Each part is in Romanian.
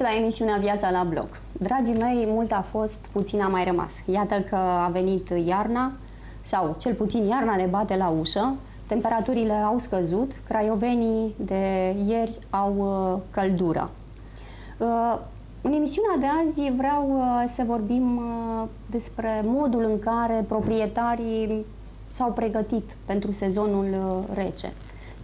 găsit la emisiunea Viața la bloc. Dragii mei, mult a fost, puțin a mai rămas. Iată că a venit iarna, sau cel puțin iarna ne bate la ușă, temperaturile au scăzut, craiovenii de ieri au uh, căldură. Uh, în emisiunea de azi vreau uh, să vorbim despre modul în care proprietarii s-au pregătit pentru sezonul rece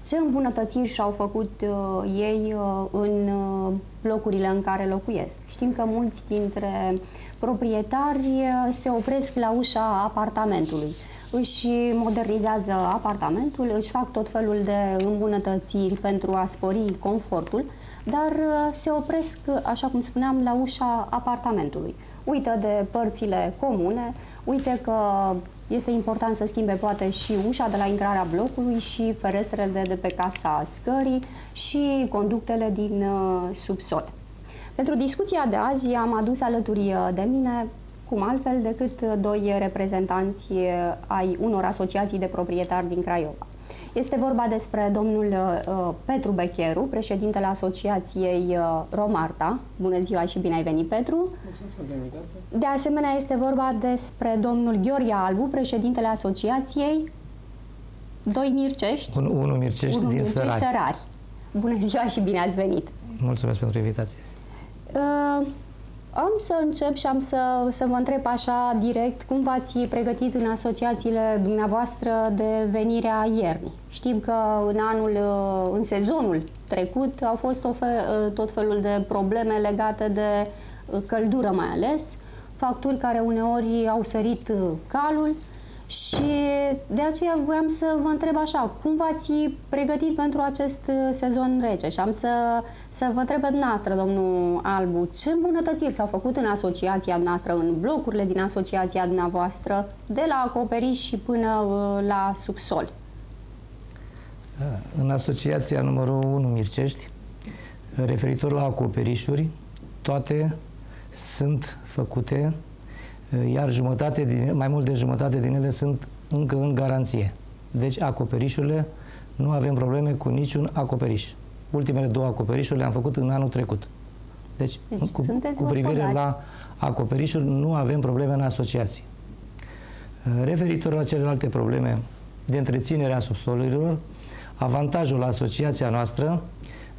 ce îmbunătățiri și-au făcut uh, ei uh, în uh, locurile în care locuiesc. Știm că mulți dintre proprietari uh, se opresc la ușa apartamentului își modernizează apartamentul, își fac tot felul de îmbunătățiri pentru a spori confortul, dar uh, se opresc, așa cum spuneam, la ușa apartamentului. Uită de părțile comune, uite că este important să schimbe poate și ușa de la intrarea blocului și ferestrele de pe casa scării și conductele din uh, subsol. Pentru discuția de azi am adus alături uh, de mine cum altfel decât uh, doi reprezentanți uh, ai unor asociații de proprietari din Craiova. Este vorba despre domnul uh, Petru Becheru, președintele Asociației uh, Romarta. Bună ziua și bine ai venit, Petru! Mulțumesc de De asemenea, este vorba despre domnul Gheorghe Albu, președintele Asociației Doi Mircești. Un, unul Mircești Unu din Mircești Sărari. Sărari. Bună ziua și bine ați venit! Mulțumesc pentru invitație. Uh, am să încep și am să, să vă întreb așa direct cum v-ați pregătit în asociațiile dumneavoastră de venirea iernii. Știm că în anul, uh, în sezonul trecut au fost o fe, uh, tot felul de probleme legate de uh, căldură mai ales, facturi care uneori au sărit uh, calul și de aceea voiam să vă întreb așa, cum v-ați pregătit pentru acest uh, sezon rece? Și am să, să vă întreb pe dumneavoastră, domnul Albu, ce îmbunătățiri s-au făcut în asociația noastră, în blocurile din asociația dumneavoastră, de la acoperiș și până uh, la subsol? Da, În asociația numărul 1 Mircești, referitor la acoperișuri, toate sunt făcute, iar jumătate din, mai mult de jumătate din ele sunt încă în garanție. Deci acoperișurile, nu avem probleme cu niciun acoperiș. Ultimele două acoperișuri le-am făcut în anul trecut. Deci, Deci cu, sunteți cu privire gospodari. la acoperișuri, nu avem probleme în asociații. Referitor la celelalte probleme de întreținere a subsolurilor, avantajul la asociația noastră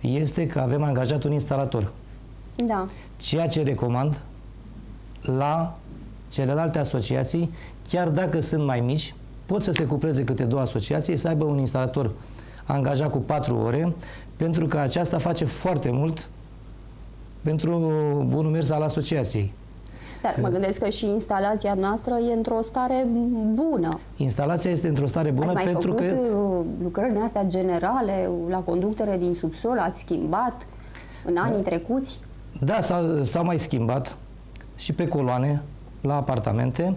este că avem angajat un instalator. Da. Ceea ce recomand la celelalte asociații, chiar dacă sunt mai mici, pot să se cupleze câte două asociații, să aibă un instalator angajat cu 4 ore, pentru că aceasta face foarte mult pentru bunul mers al asociației. Dar mă gândesc că și instalația noastră e într-o stare bună. Instalația este într-o stare bună ați mai pentru făcut că uh, lucrările astea generale la conductere din subsol? Ați schimbat în anii trecuți? Da, s-au, s-au mai schimbat și pe coloane la apartamente,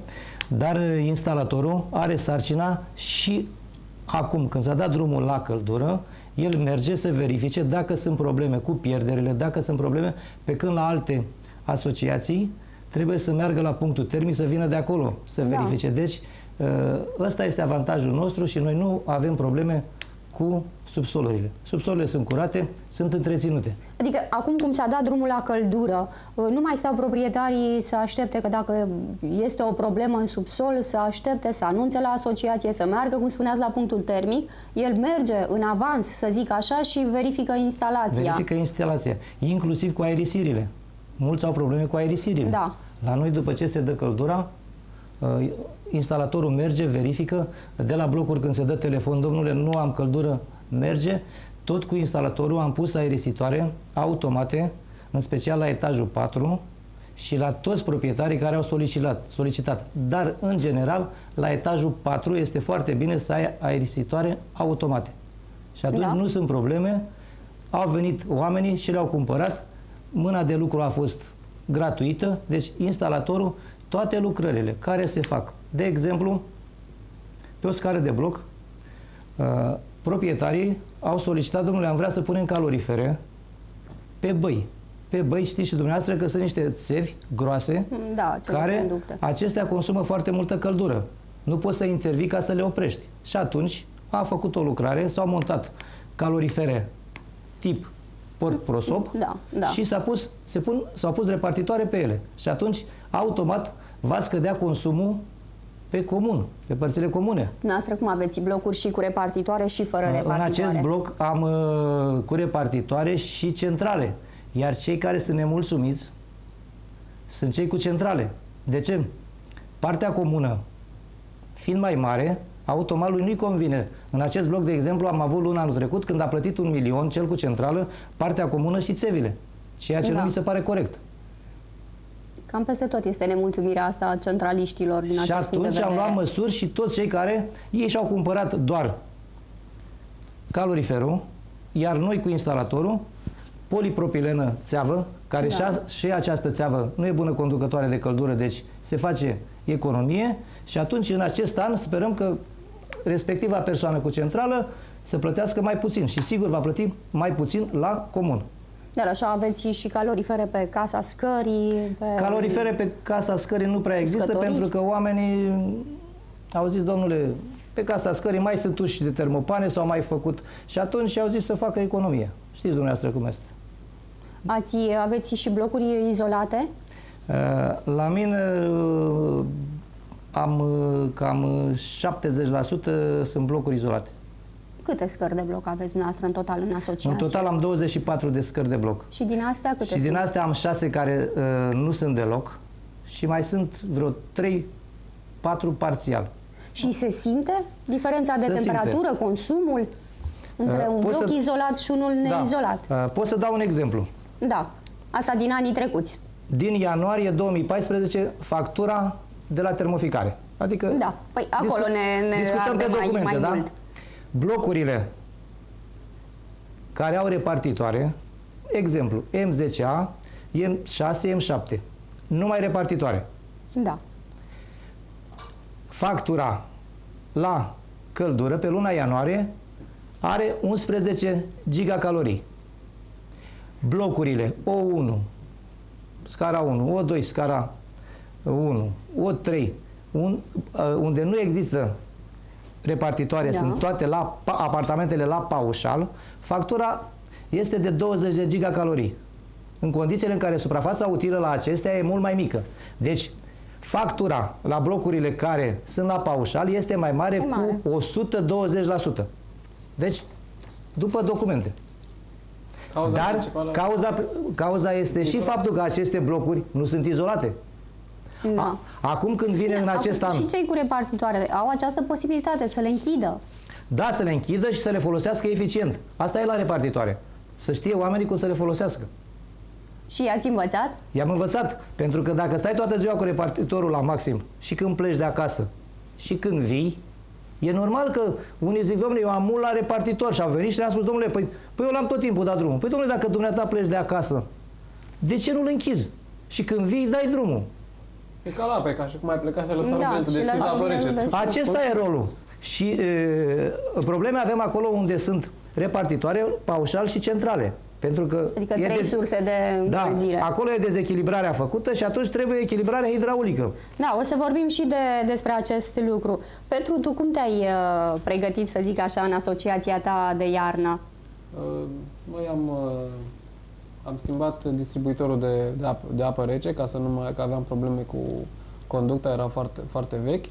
dar uh, instalatorul are sarcina și acum, când s-a dat drumul la căldură, el merge să verifice dacă sunt probleme cu pierderile, dacă sunt probleme, pe când la alte asociații trebuie să meargă la punctul termic, să vină de acolo să Da. verifice. Deci, uh, ăsta este avantajul nostru și noi nu avem probleme cu subsolurile. Subsolurile sunt curate, sunt întreținute. Adică acum cum s-a dat drumul la căldură, uh, nu mai stau proprietarii să aștepte că dacă este o problemă în subsol, să aștepte să anunțe la asociație, să meargă, cum spuneați, la punctul termic. El merge în avans, să zic așa, și verifică instalația. Verifică instalația, inclusiv cu aerisirile. Mulți au probleme cu aerisirile. Da. La noi, după ce se dă căldura, uh, instalatorul merge, verifică, de la blocuri când se dă telefon, domnule, nu am căldură, merge, tot cu instalatorul am pus aerisitoare automate, în special la etajul 4 și la toți proprietarii care au solicitat. solicitat. Dar, în general, la etajul 4 este foarte bine să ai aerisitoare automate. Și atunci Da. nu sunt probleme, au venit oamenii și le-au cumpărat, mâna de lucru a fost gratuită, deci instalatorul, toate lucrările care se fac, de exemplu, pe o scară de bloc, uh, proprietarii au solicitat, domnule, am vrea să punem calorifere pe băi. Pe băi știți și dumneavoastră că sunt niște țevi groase Da, cele care conducte. acestea consumă foarte multă căldură. Nu poți să intervii ca să le oprești. Și atunci a făcut o lucrare, s-au montat calorifere tip Sport Prosop Da, da. și s-a pus, se pun, s-au pus repartitoare pe ele. Și atunci, automat, va scădea consumul pe comun, pe părțile comune. Noastră cum aveți blocuri și cu repartitoare și fără repartitoare? În acest bloc am uh, cu repartitoare și centrale. Iar cei care sunt nemulțumiți sunt cei cu centrale. De ce? Partea comună, fiind mai mare, automat lui nu-i convine. În acest bloc, de exemplu, am avut luna anul trecut când a plătit un milion, cel cu centrală, partea comună și țevile. Ceea ce Da. nu mi se pare corect. Cam peste tot este nemulțumirea asta a centraliștilor din și acest punct de atunci vedere. am luat măsuri și toți cei care ei și-au cumpărat doar caloriferul, iar noi cu instalatorul, polipropilenă țeavă, care Da. și, și această țeavă nu e bună conducătoare de căldură, deci se face economie și atunci în acest an sperăm că respectiva persoană cu centrală să plătească mai puțin și sigur va plăti mai puțin la comun. Dar așa aveți și calorifere pe casa scării, pe... Calorifere pe casa scării nu prea există Uscătorii? pentru că oamenii au zis, domnule, pe casa scării mai sunt uși de termopane sau mai făcut și atunci au zis să facă economie. Știți dumneavoastră cum este. Ați, aveți și blocuri izolate? Uh, La mine uh, am uh, cam 70% sunt blocuri izolate. Câte scări de bloc aveți dumneavoastră în total în asociație? În total am 24 de scări de bloc. Și din astea câte Și din sunt? astea am 6 care uh, nu sunt deloc și mai sunt vreo 3 4 parțial. Și se simte diferența de Se temperatură, simte. consumul între Uh, un poți bloc să- izolat și unul neizolat? Da. Uh, Pot să dau un exemplu. Da. Asta din anii trecuți. Din ianuarie 2014, factura de la termoficare. Adică Da. Păi acolo ne, ne discutăm arde pe mai, documente, mai da? mult. Blocurile care au repartitoare, exemplu, M10A, M6, M7, numai repartitoare. Da. Factura la căldură pe luna ianuarie are 11 gigacalorii. Blocurile O1, scara 1, O2, scara 1, O3, un, uh, unde nu există repartitoare, Da. sunt toate la pa- apartamentele la paușal, factura este de 20 de gigacalorii. În condițiile în care suprafața utilă la acestea e mult mai mică. Deci, factura la blocurile care sunt la paușal este mai mare, E mare. cu 120%. Deci, după documente. Cauza Dar principală... cauza, cauza este și faptul că aceste blocuri nu sunt izolate. Da. Acum când vine în acest an, Și cei cu repartitoare au această posibilitate să le închidă. da, să le închidă și să le folosească eficient. Asta e la repartitoare. Să știe oamenii cum să le folosească. Și i-ați învățat? I-am învățat, pentru că dacă stai toată ziua cu repartitorul la maxim și când pleci de acasă și când vii, e normal că unii zic, domnule, eu am mult la repartitor și au venit și le-am spus, domnule, păi, păi eu l-am tot timpul dat drumul. Păi, domnule, dacă dumneata pleci de acasă, de ce nu-l închizi? Și când vii, dai drumul. E ca la ape, ca și cum ai plecat și ai lăsat Da, rubinetul și deschis la apă rubinetul rece. deschis. Acesta e rolul. Și e, probleme avem acolo unde sunt repartitoare, paușal și centrale. Pentru că Adică e trei dez- surse de Da, încălzire. acolo e dezechilibrarea făcută și atunci trebuie echilibrarea hidraulică. Da, o să vorbim și de, despre acest lucru. Petru, tu cum te-ai uh, pregătit, să zic așa, în asociația ta de iarnă? Uh, Noi am, uh, am schimbat distribuitorul de, de, apă, de apă rece ca să nu mai, că aveam probleme cu conducta, era foarte, foarte vechi.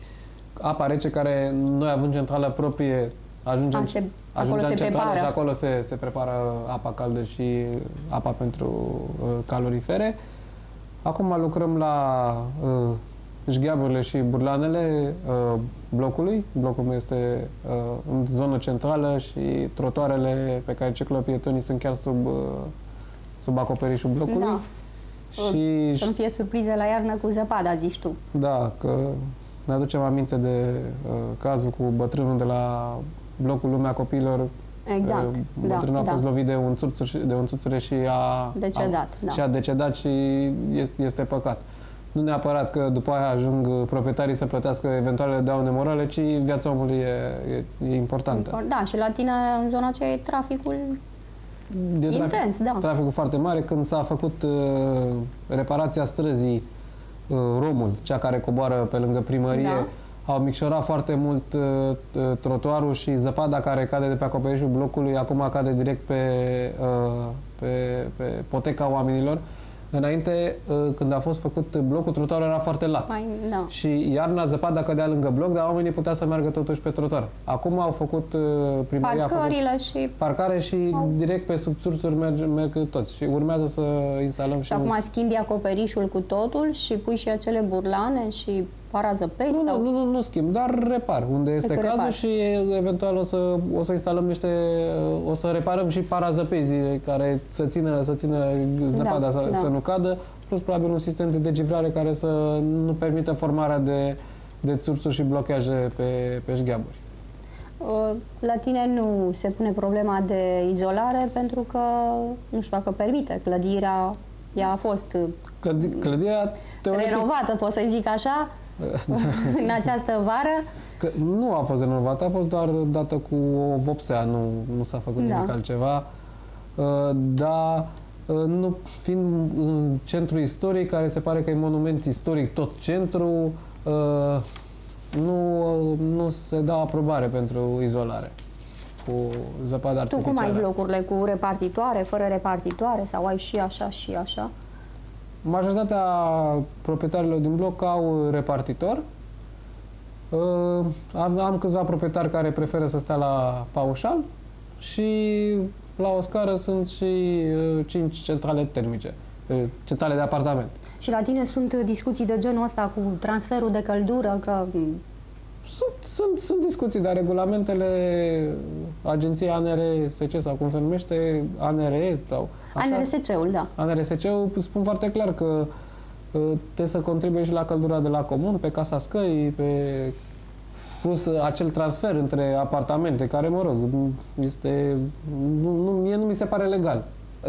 Apa rece care noi având centrală proprie ajungem, A, se- acolo ajungem se în centrală prepară. și acolo se, se prepară apa caldă și apa pentru uh, calorifere. Acum lucrăm la uh, șgheaburile și burlanele uh, blocului. Blocul meu este uh, în zonă centrală și trotoarele pe care circulă pietonii sunt chiar sub, uh, sub acoperișul blocului. Da. Și Să-mi fie surprize la iarnă cu zăpada, zici tu. da, că ne aducem aminte de uh, cazul cu bătrânul de la blocul Lumea Copiilor. Exact, Uh, da, Bătrânul a da. fost lovit de un țurțur, de un țurțure și a... Decedat, a, da. Și a decedat și este, este păcat. Nu neapărat că după aia ajung uh, proprietarii să plătească eventualele daune morale, ci viața omului e, e, e importantă. Da, și la tine în zona aceea e traficul De intens, da. Traficul foarte mare. Când s-a făcut uh, reparația străzii uh, Romul, cea care coboară pe lângă primărie, Da. au micșorat foarte mult uh, uh, trotuarul și zăpada care cade de pe acoperișul blocului acum cade direct pe, uh, pe, pe poteca oamenilor. Înainte, uh, când a fost făcut blocul, trotuarul era foarte lat. Mai, da. Și iarna zăpada cădea lângă bloc, dar oamenii puteau să meargă totuși pe trotuar. Acum au făcut uh, primăria... a făcut Parcările și... parcare și direct pe subsursuri merg, merg toți. Și urmează să instalăm și, Și acum un- schimbi acoperișul cu totul și pui și acele burlane și parazăpei Nu, sau... nu, nu, nu schimb, dar repar unde este Decât cazul repar. și eventual o să, o să instalăm niște, o să reparăm și parazăpezii care să țină, să țină zăpada Da, să, da. să nu cadă, plus probabil un sistem de degivrare care să nu permită formarea de, de țursuri și blocaje pe, pe șgheaburi. Uh, La tine nu se pune problema de izolare pentru că, nu știu dacă permite, clădirea ea a fost uh, Clădi- Clădirea, teoretic, renovată, pot să zic așa, în această vară. că nu a fost renovată, a fost doar dată cu o vopsea, nu, nu s-a făcut Da. nimic altceva. Uh, Dar uh, nu, fiind în centru istoric, care se pare că e monument istoric, tot centru, uh, nu, nu se dă aprobare pentru izolare cu zăpadă Tu artificială. cum ai blocurile? Cu repartitoare, fără repartitoare sau ai și așa și așa? Majoritatea proprietarilor din bloc au repartitor. Uh, Am, am câțiva proprietari care preferă să stea la paușal și la o scară sunt și uh, cinci centrale termice, uh, centrale de apartament. Și la tine sunt discuții de genul ăsta cu transferul de căldură, că mm, Sunt, sunt, sunt discuții, dar regulamentele agenției ANRSC sau cum se numește, ANRE sau așa, ANRSC-ul, da. ANRSC-ul spun foarte clar că uh, trebuie să contribuie și la căldura de la comun, pe casa scării, pe plus uh, acel transfer între apartamente, care, mă rog, este, nu, nu, mie nu mi se pare legal.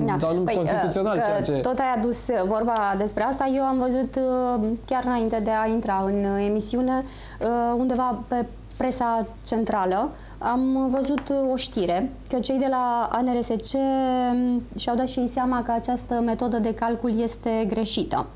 Da. Sau nu constituțional, că ceea ce... Tot ai adus uh, vorba despre asta. Eu am văzut uh, chiar înainte de a intra în uh, emisiune, uh, undeva pe presa centrală, am văzut uh, o știre că cei de la ANRSC um, și-au dat și ei seama că această metodă de calcul este greșită.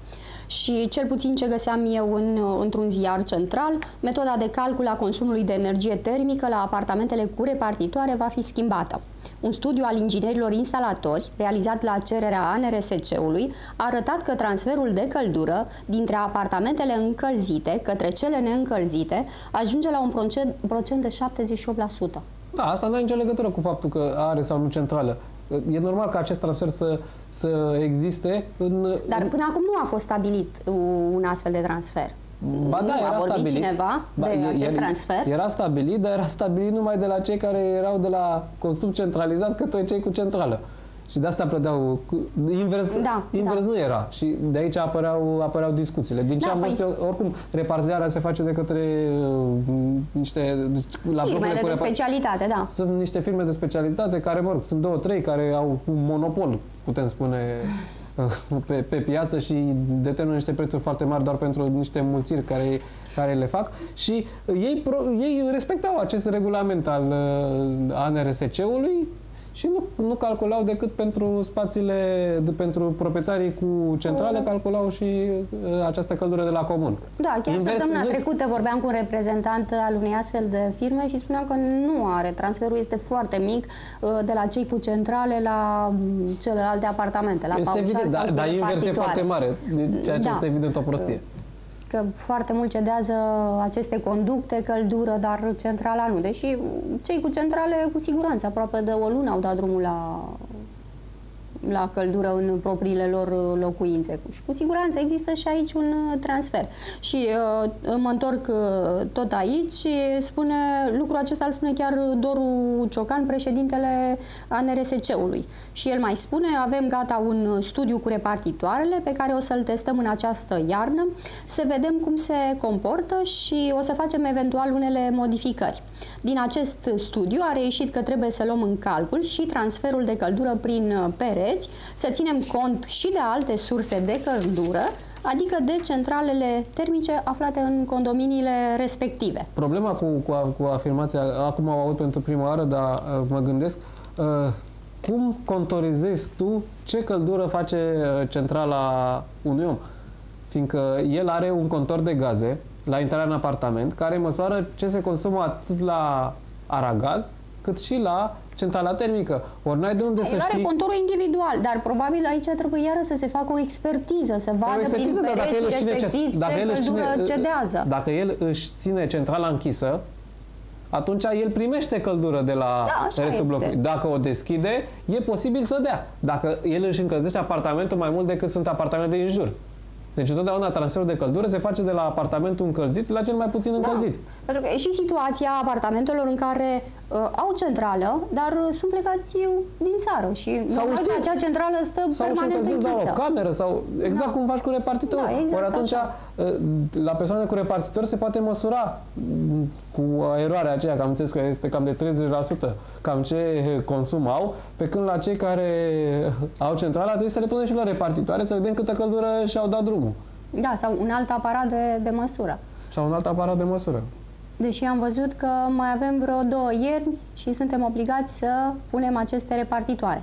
Și cel puțin ce găseam eu în, uh, într-un ziar central, metoda de calcul a consumului de energie termică la apartamentele cu repartitoare va fi schimbată. Un studiu al inginerilor instalatori, realizat la cererea ANRSC-ului, a arătat că transferul de căldură dintre apartamentele încălzite către cele neîncălzite ajunge la un procent, procent de 78%. Da, asta nu are nicio legătură cu faptul că are sau nu centrală. E normal ca acest transfer să, să existe în... Dar în- până acum nu a fost stabilit uh, un astfel de transfer. Ba nu da, a era vorbit stabilit. cineva de e- acest era- transfer? Era stabilit, dar era stabilit numai de la cei care erau de la consum centralizat către cei cu centrală. Și de asta plăteau cu- invers, Da, invers da. nu era. Și de aici apăreau, apăreau discuțiile. Din ce Da, am văzut păi- eu, oricum, repartizarea se face de către uh, niște... deci, La blocurile Firmele cu de repar- specialitate, da. sunt niște firme de specialitate care, mă rog, sunt două, trei care au un monopol, putem spune, pe, pe piață și determină niște prețuri foarte mari doar pentru niște mulțiri care, care le fac și ei, pro, ei respectau acest regulament al uh, ANRSC-ului și nu, nu calculau decât pentru spațiile, de, pentru proprietarii cu centrale, calculau și uh, această căldură de la comun. Da, chiar Invers, săptămâna nu- trecută vorbeam cu un reprezentant al unei astfel de firme și spuneam că nu are. Transferul este foarte mic uh, de la cei cu centrale la mm, celelalte apartamente, la Este paușal evident, sau dar, cu dar invers e repartitoare. foarte mare, de- ceea ce Da. este evident o prostie. Că foarte mult cedează aceste conducte, căldură, dar centrala nu. Deși cei cu centrale, cu siguranță, aproape de o lună au dat drumul la la căldură în propriile lor uh, locuințe. Și cu siguranță există și aici un uh, transfer. Și uh, mă întorc uh, tot aici și spune, lucrul acesta îl spune chiar Doru Ciocan, președintele ANRSC-ului. Și el mai spune, avem gata un studiu cu repartitoarele pe care o să-l testăm în această iarnă, să vedem cum se comportă și o să facem eventual unele modificări. Din acest studiu a reieșit că trebuie să luăm în calcul și transferul de căldură prin uh, pereți, să ținem cont și de alte surse de căldură, adică de centralele termice aflate în condominiile respective. Problema cu, cu, a- cu afirmația, acum o aud pentru prima oară, dar uh, mă gândesc, uh, cum contorizezi tu ce căldură face uh, centrala unui om? Fiindcă el are un contor de gaze la intrarea în apartament care măsoară ce se consumă atât la aragaz cât și la centrala termică. Ori n-ai de unde El să are știi... conturul individual, dar probabil aici trebuie iară să se facă o expertiză, să vadă expertiză, prin dar dacă el pereții își ține ce- respectiv dacă ce el își căldură ține- cedează. Dacă el își ține centrala închisă, atunci el primește căldură de la Da, așa restul este. blocului. Dacă o deschide, e posibil să dea. Dacă el își încălzește apartamentul mai mult decât sunt apartamentele din jur. Deci întotdeauna transferul de căldură se face de la apartamentul încălzit la cel mai puțin încălzit. Da, pentru că e și situația apartamentelor în care uh, au centrală, dar uh, sunt plecați uh, din țară și Sau normal că se- acea centrală stă Sau și permanent încălzesc la închisă. o cameră sau exact Da. cum faci cu repartitorul. Da, exact Ori atunci așa. uh, la persoane cu repartitor se poate măsura mm, cu eroarea aceea, că am înțeles că este cam de 30% cam ce consum au, pe când la cei care au centrala trebuie să le punem și la repartitoare să vedem câtă căldură și-au dat drumul. Da, sau un alt aparat de, de măsură. Sau un alt aparat de măsură. Deși am văzut că mai avem vreo două ierni și suntem obligați să punem aceste repartitoare.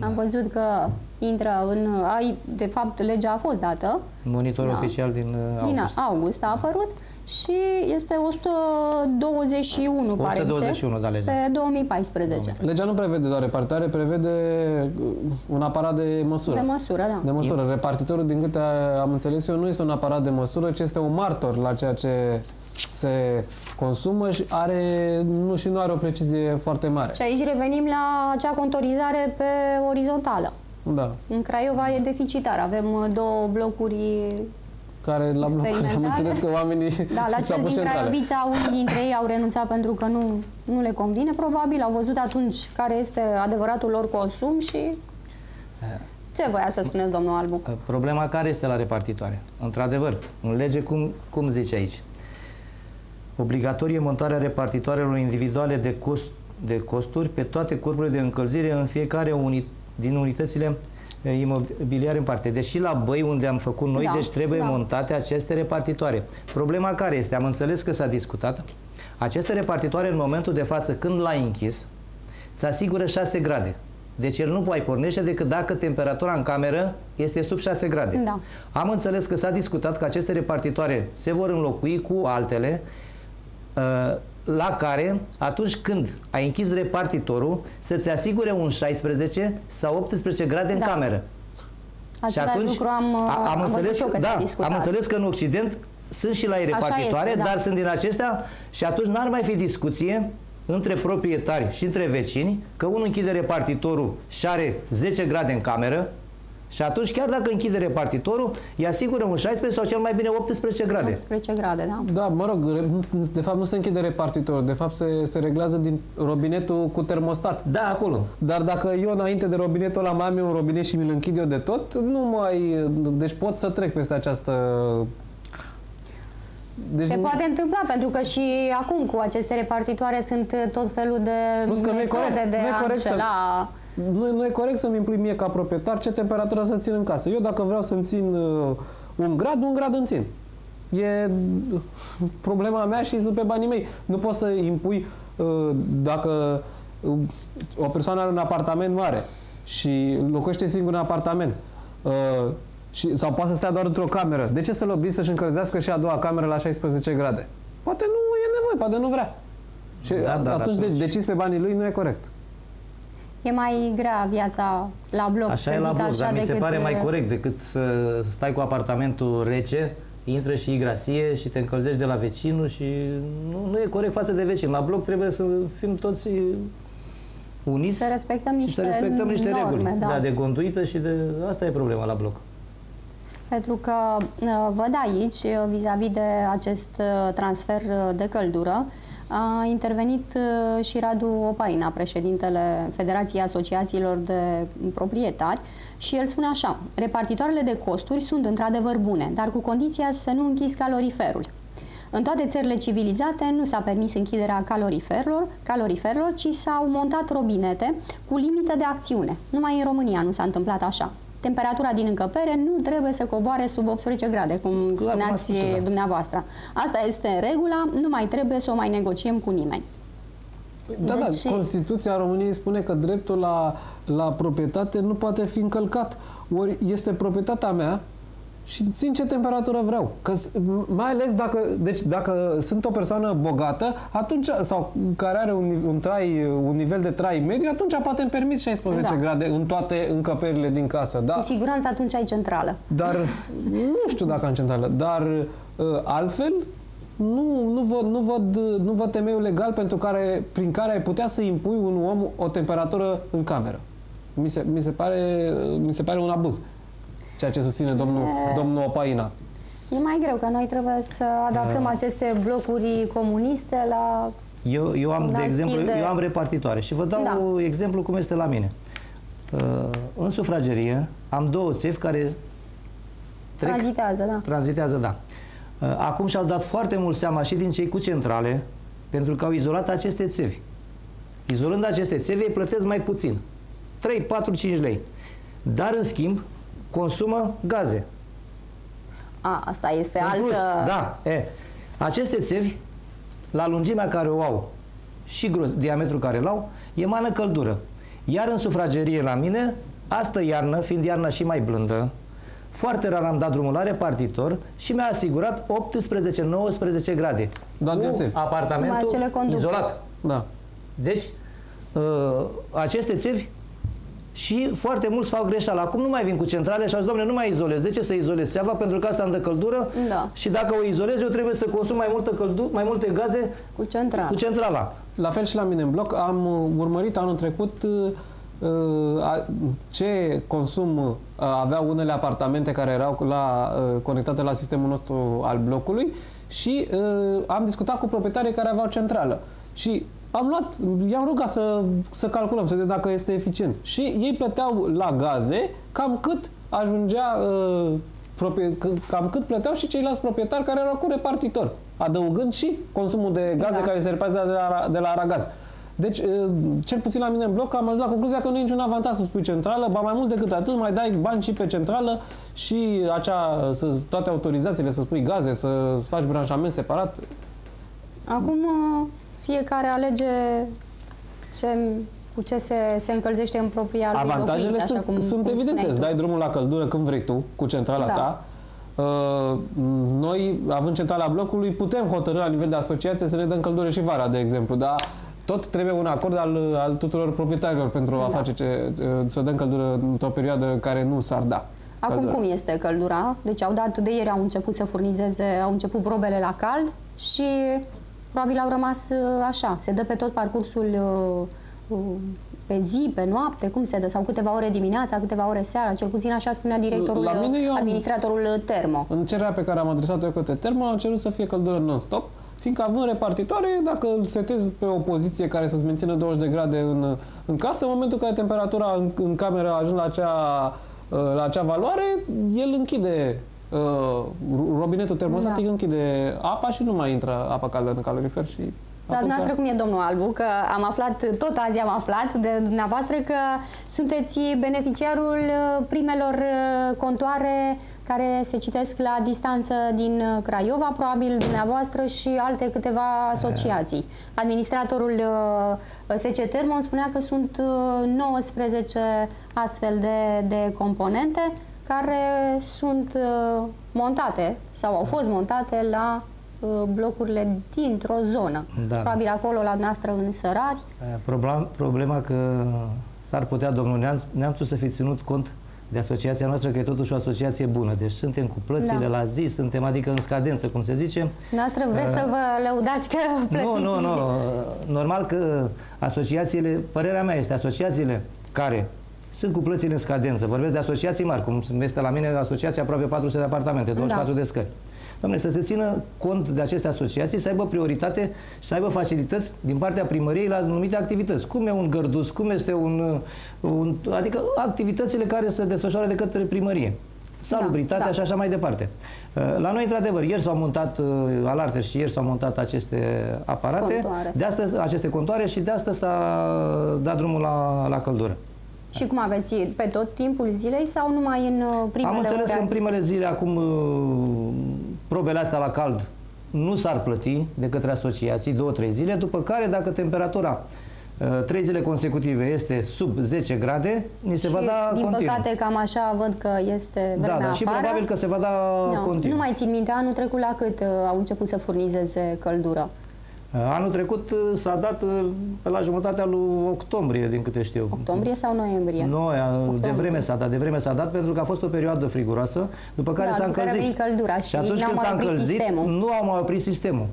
Da. Am văzut că intră în... Ai, de fapt, legea a fost dată. Monitor Da. oficial din uh, Din august. august a apărut și este 121, pare mi se, 121, da, legea. pe 2014. Legea nu prevede doar repartitoare, prevede uh, un aparat de măsură. De măsură, da. De măsură. Repartitorul, din câte am înțeles eu, nu este un aparat de măsură, ci este un martor la ceea ce se consumă și are, nu și nu are o precizie foarte mare. Și aici revenim la acea contorizare pe orizontală. Da. În Craiova e deficitar. Avem uh, două blocuri Care la blocuri am Experimentate. înțeles că oamenii Da, la s-au cel pus din centrale. Craiovța, unii dintre ei au renunțat pentru că nu, nu le convine, probabil. Au văzut atunci care este adevăratul lor consum și... Ce voia să spuneți, domnul Albu? Uh, Problema care este la repartitoare? Într-adevăr, în lege, cum, cum zice aici? Obligatorie montarea repartitoarelor individuale de, cost, de costuri pe toate corpurile de încălzire în fiecare uni, din unitățile eh, imobiliare în parte. Deși la băi unde am făcut noi, Da, deci trebuie da. montate aceste repartitoare. Problema care este? Am înțeles că s-a discutat. Aceste repartitoare în momentul de față, când l-ai închis, îți asigură 6 grade. Deci el nu poate pornește decât dacă temperatura în cameră este sub 6 grade. Da. Am înțeles că s-a discutat că aceste repartitoare se vor înlocui cu altele uh, la care, atunci când ai închis repartitorul, să-ți asigure un 16 sau 18 grade în Da. cameră. Același lucru am, a- am, văzut înțeles, și eu că da, s-a discutat. am înțeles că în Occident sunt și la ei repartitoare, este, da. dar sunt din acestea și atunci n-ar mai fi discuție între proprietari și între vecini că unul închide repartitorul și are 10 grade în cameră și atunci chiar dacă închide repartitorul, îi asigură un 16 sau cel mai bine 18 grade. 18 grade, da. Da, mă rog, re- de fapt nu se închide repartitorul, de fapt se, se reglează din robinetul cu termostat. Da, acolo. Dar dacă eu înainte de robinetul ăla mai am eu un robinet și mi-l închid eu de tot, nu mai... Deci pot să trec peste această... Deci Se nu- poate întâmpla, pentru că și acum cu aceste repartitoare sunt tot felul de Plus că nu e metode corect, de nu e a corect să- înșela. Nu, nu e corect să-mi impui mie ca proprietar ce temperatură să țin în casă. Eu dacă vreau să-mi țin uh, un grad, un grad îmi țin. E uh, problema mea și sunt pe banii mei. Nu poți să impui uh, dacă uh, o persoană are un apartament mare și locuiește singur în apartament uh, și, sau poate să stea doar într-o cameră. De ce să-l obligi să-și încălzească și a doua cameră la 16 grade? Poate nu e nevoie, poate nu vrea. Și Da, dar atunci, de atunci- decizi pe banii lui nu e corect. E mai grea viața la bloc, Așa să e la zic bloc, așa, dar mi se decât... pare mai uh, corect decât să stai cu apartamentul rece, intră și igrasie și te încălzești de la vecinul și nu, nu e corect față de vecin. La bloc trebuie să fim toți uniți Să respectăm și niște să respectăm niște norme, reguli. da. de conduită și de... Asta e problema la bloc. Pentru că uh, văd aici, uh, vis-a-vis de acest uh, transfer uh, de căldură, a intervenit uh, și Radu Opaina, președintele Federației Asociațiilor de Proprietari, și el spune așa, repartitoarele de costuri sunt într-adevăr bune, dar cu condiția să nu închizi caloriferul. În toate țările civilizate nu s-a permis închiderea caloriferelor, caloriferelor, ci s-au montat robinete cu limită de acțiune. Numai în România nu s-a întâmplat așa. Temperatura din încăpere nu trebuie să coboare sub 18 grade, cum cum spuneați ați spus-o, da. dumneavoastră. Asta este regula, nu mai trebuie să o mai negociem cu nimeni. Da, Deci- da, Constituția României spune că dreptul la, la proprietate nu poate fi încălcat. Ori este proprietatea mea și țin ce temperatură vreau. Că, mai ales dacă, deci dacă sunt o persoană bogată, atunci, sau care are un, un, trai, un nivel de trai mediu, atunci poate îmi permit 16 da. grade în toate încăperile din casă. Da? Cu siguranță atunci ai centrală. Dar, nu știu dacă am centrală, dar uh, altfel, nu, nu, văd, nu, văd, nu văd temeiul legal pentru care, prin care ai putea să impui un om o temperatură în cameră. Mi se, mi se, pare, mi se pare un abuz ceea ce susține domnul, e... domnul Opaina. E mai greu, că noi trebuie să adaptăm aceste blocuri comuniste la eu, eu am, de exemplu, de... eu am repartitoare și vă dau da. exemplu cum este la mine. Uh, în sufragerie am două țevi care trec, tranzitează, da. Tranzitează, da. Uh, acum și-au dat foarte mult seama și din cei cu centrale, pentru că au izolat aceste țevi. Izolând aceste țevi, îi plătesc mai puțin. 3, 4, 5 lei. Dar, în schimb, consumă gaze. A, asta este în altă... Plus, da, e. Aceste țevi, la lungimea care o au și gros, diametrul care îl au, emană căldură. Iar în sufragerie la mine, astă iarnă, fiind iarna și mai blândă, foarte rar am dat drumul la repartitor și mi-a asigurat 18-19 grade. Da, cu apartamentul izolat. Da. Deci, uh, aceste țevi și foarte mulți fac greșeală. Acum nu mai vin cu centrale și au zis, domnule, nu mai izolez. De ce să izolez țeava? Pentru că asta îmi dă căldură da. și dacă o izolez, eu trebuie să consum mai, multă căldură, mai multe gaze cu centrala. cu centrala. La fel și la mine în bloc. Am urmărit anul trecut uh, ce consum aveau unele apartamente care erau la, uh, conectate la sistemul nostru al blocului și uh, am discutat cu proprietarii care aveau centrală. Și am luat, i-am rugat să, să calculăm, să vedem dacă este eficient. Și ei plăteau la gaze cam cât ajungea, uh, cam cât plăteau și ceilalți proprietari care erau cu repartitor, adăugând și consumul de gaze da. care se repartează de la, de la Aragaz. Deci, uh, cel puțin la mine în bloc, am ajuns la concluzia că nu e niciun avantaj să spui centrală, ba mai mult decât atât, mai dai bani și pe centrală și acea, să, toate autorizațiile, să spui gaze, să faci branșament separat. Acum, uh, fiecare alege ce, cu ce se, se încălzește în propria lui Avantajele locuință, sunt, așa cum, sunt cum evidente. Îți dai drumul la căldură când vrei tu, cu centrala da. ta. Uh, noi, având centrala blocului, putem hotărâ la nivel de asociație să ne dăm căldură și vara, de exemplu, dar tot trebuie un acord al, al tuturor proprietarilor pentru da. a face ce, uh, să dăm căldură într-o perioadă care nu s-ar da. Acum căldură. cum este căldura? Deci au dat de ieri, au început să furnizeze, au început probele la cald și probabil au rămas uh, așa, se dă pe tot parcursul uh, uh, pe zi, pe noapte, cum se dă, sau câteva ore dimineața, câteva ore seara, cel puțin așa spunea directorul, La mine am, administratorul Termo. În cererea pe care am adresat-o eu către Termo, am cerut să fie căldură non-stop, fiindcă având repartitoare, dacă îl setezi pe o poziție care să-ți mențină 20 de grade în, în casă, în momentul în care temperatura în, în cameră ajunge la acea, la acea valoare, el închide uh, robinetul termostatic da. închide apa și nu mai intră apa caldă în calorifer și dar dumneavoastră cum e, domnul Albu, că am aflat, tot azi am aflat de dumneavoastră că sunteți beneficiarul uh, primelor uh, contoare care se citesc la distanță din uh, Craiova, probabil dumneavoastră și alte câteva asociații. Administratorul SC Termo îmi spunea că sunt 19 astfel de, de componente care sunt uh, montate sau au fost montate la uh, blocurile dintr-o zonă. Da. Probabil acolo la noastră în Sărari. Problem, problema că s-ar putea, domnul Neamțu, să fi ținut cont de asociația noastră, că e totuși o asociație bună. Deci suntem cu plățile da. la zi, suntem adică în scadență, cum se zice. Noastră vreți uh, să vă lăudați că plătiți? Nu, nu, nu. Normal că asociațiile, părerea mea este, asociațiile care sunt cu plățile în scadență. Vorbesc de asociații mari, cum este la mine asociația aproape 400 de apartamente, 24 da. de scări. Domnule, să se țină cont de aceste asociații, să aibă prioritate și să aibă facilități din partea primăriei la anumite activități. Cum e un gărdus, cum este un, un adică activitățile care se desfășoară de către primărie. Salubritatea da, da. și așa mai departe. La noi, într-adevăr, ieri s-au montat uh, alarte și ieri s-au montat aceste aparate, contoare. de astăzi, aceste contoare și de astăzi s-a dat drumul la, la căldură. Și cum aveți? Pe tot timpul zilei sau numai în uh, primele Am înțeles ore? că în primele zile, acum, uh, probele astea la cald nu s-ar plăti de către asociații, două, trei zile, după care, dacă temperatura uh, trei zile consecutive este sub 10 grade, ni se și, va da din continuu. păcate, cam așa văd că este da, vremea da, și afară. probabil că se va da Da, continuu. Nu mai țin minte, anul trecut la cât uh, au început să furnizeze căldură? Uh, Anul trecut uh, s-a dat uh, pe la jumătatea lui octombrie, din câte știu. Octombrie sau noiembrie? Nu, de Octombrie. vreme s-a dat, de vreme s-a dat pentru că a fost o perioadă friguroasă, după care Da, s-a după care a încălzit. venit căldura și atunci n-au când mai s-a oprit încălzit, sistemul. nu au mai oprit sistemul.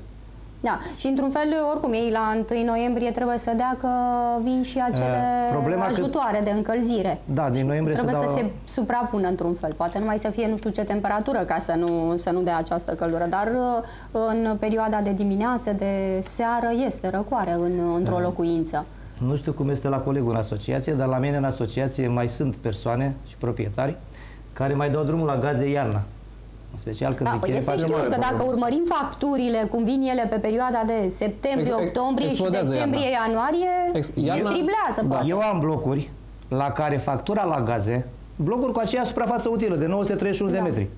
Da, și într-un fel, oricum, ei la 1 noiembrie trebuie să dea că vin și acele Eh, problema că- ajutoare de încălzire. Da, din noiembrie Trebuie se să dau... se suprapună într-un fel. Poate numai să fie nu știu ce temperatură ca să nu, să nu dea această căldură, dar uh, în perioada de dimineață, de seară, este răcoare în, într-o Da. locuință. Nu știu cum este la colegul în asociație, dar la mine în asociație mai sunt persoane și proprietari care mai dau drumul la gaze iarna. În special când Da, îi păi chirie este face știut mare că dacă problemă. urmărim facturile, cum vin ele pe perioada de septembrie, Ex- ex- octombrie și explodează decembrie, ianuarie, Ex- se iarna- triplează. Da. poate. Eu am blocuri la care factura la gaze, blocuri cu aceeași suprafață utilă de 931 Da. de metri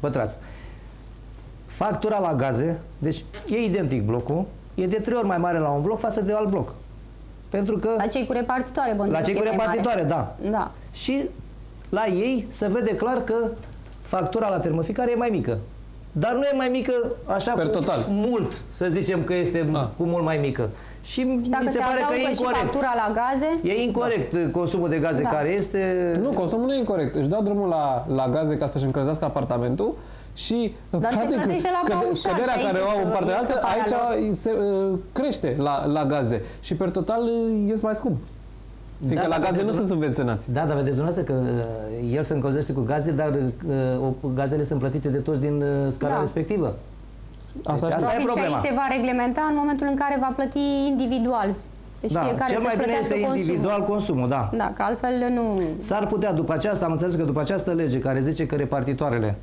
pătrați. Factura la gaze, deci e identic blocul, e de trei ori mai mare la un bloc față de alt bloc. Pentru că La cei cu repartitoare, la bănuiesc cei că cu e mai mare. repartitoare, da. Da. Și la ei se vede clar că factura la termoficare e mai mică. Dar nu e mai mică așa Per cu total. mult, să zicem că este Ah. cu mult mai mică. Și Și dacă mi se, se, pare că adaugă e și incorrect. factura la gaze, E incorrect uh, consumul de gaze Da. care este... Nu, consumul nu e incorrect. Își dau drumul la, la gaze ca să-și încălzească apartamentul și Dar se plătește la paușal scăderea și aici care o au e în partea scă- e altă, scăparea aici se uh, crește la, la gaze și per total uh, ies mai scump. Fiindcă Da, la dar gaze nu vedeți, sunt subvenționați. Da, dar vedeți dumneavoastră că uh, el se încălzește cu gaze, dar uh, o- gazele sunt plătite de toți din uh, scara Da. respectivă. Asta Deci știu. asta e probabil și problema. aici se va reglementa în momentul în care va plăti individual. Deci da, fiecare cel să-și mai bine plătească este consumul. individual consumul, da. Da, că altfel nu... S-ar putea, după aceasta, am înțeles că după această lege care zice că repartitoarele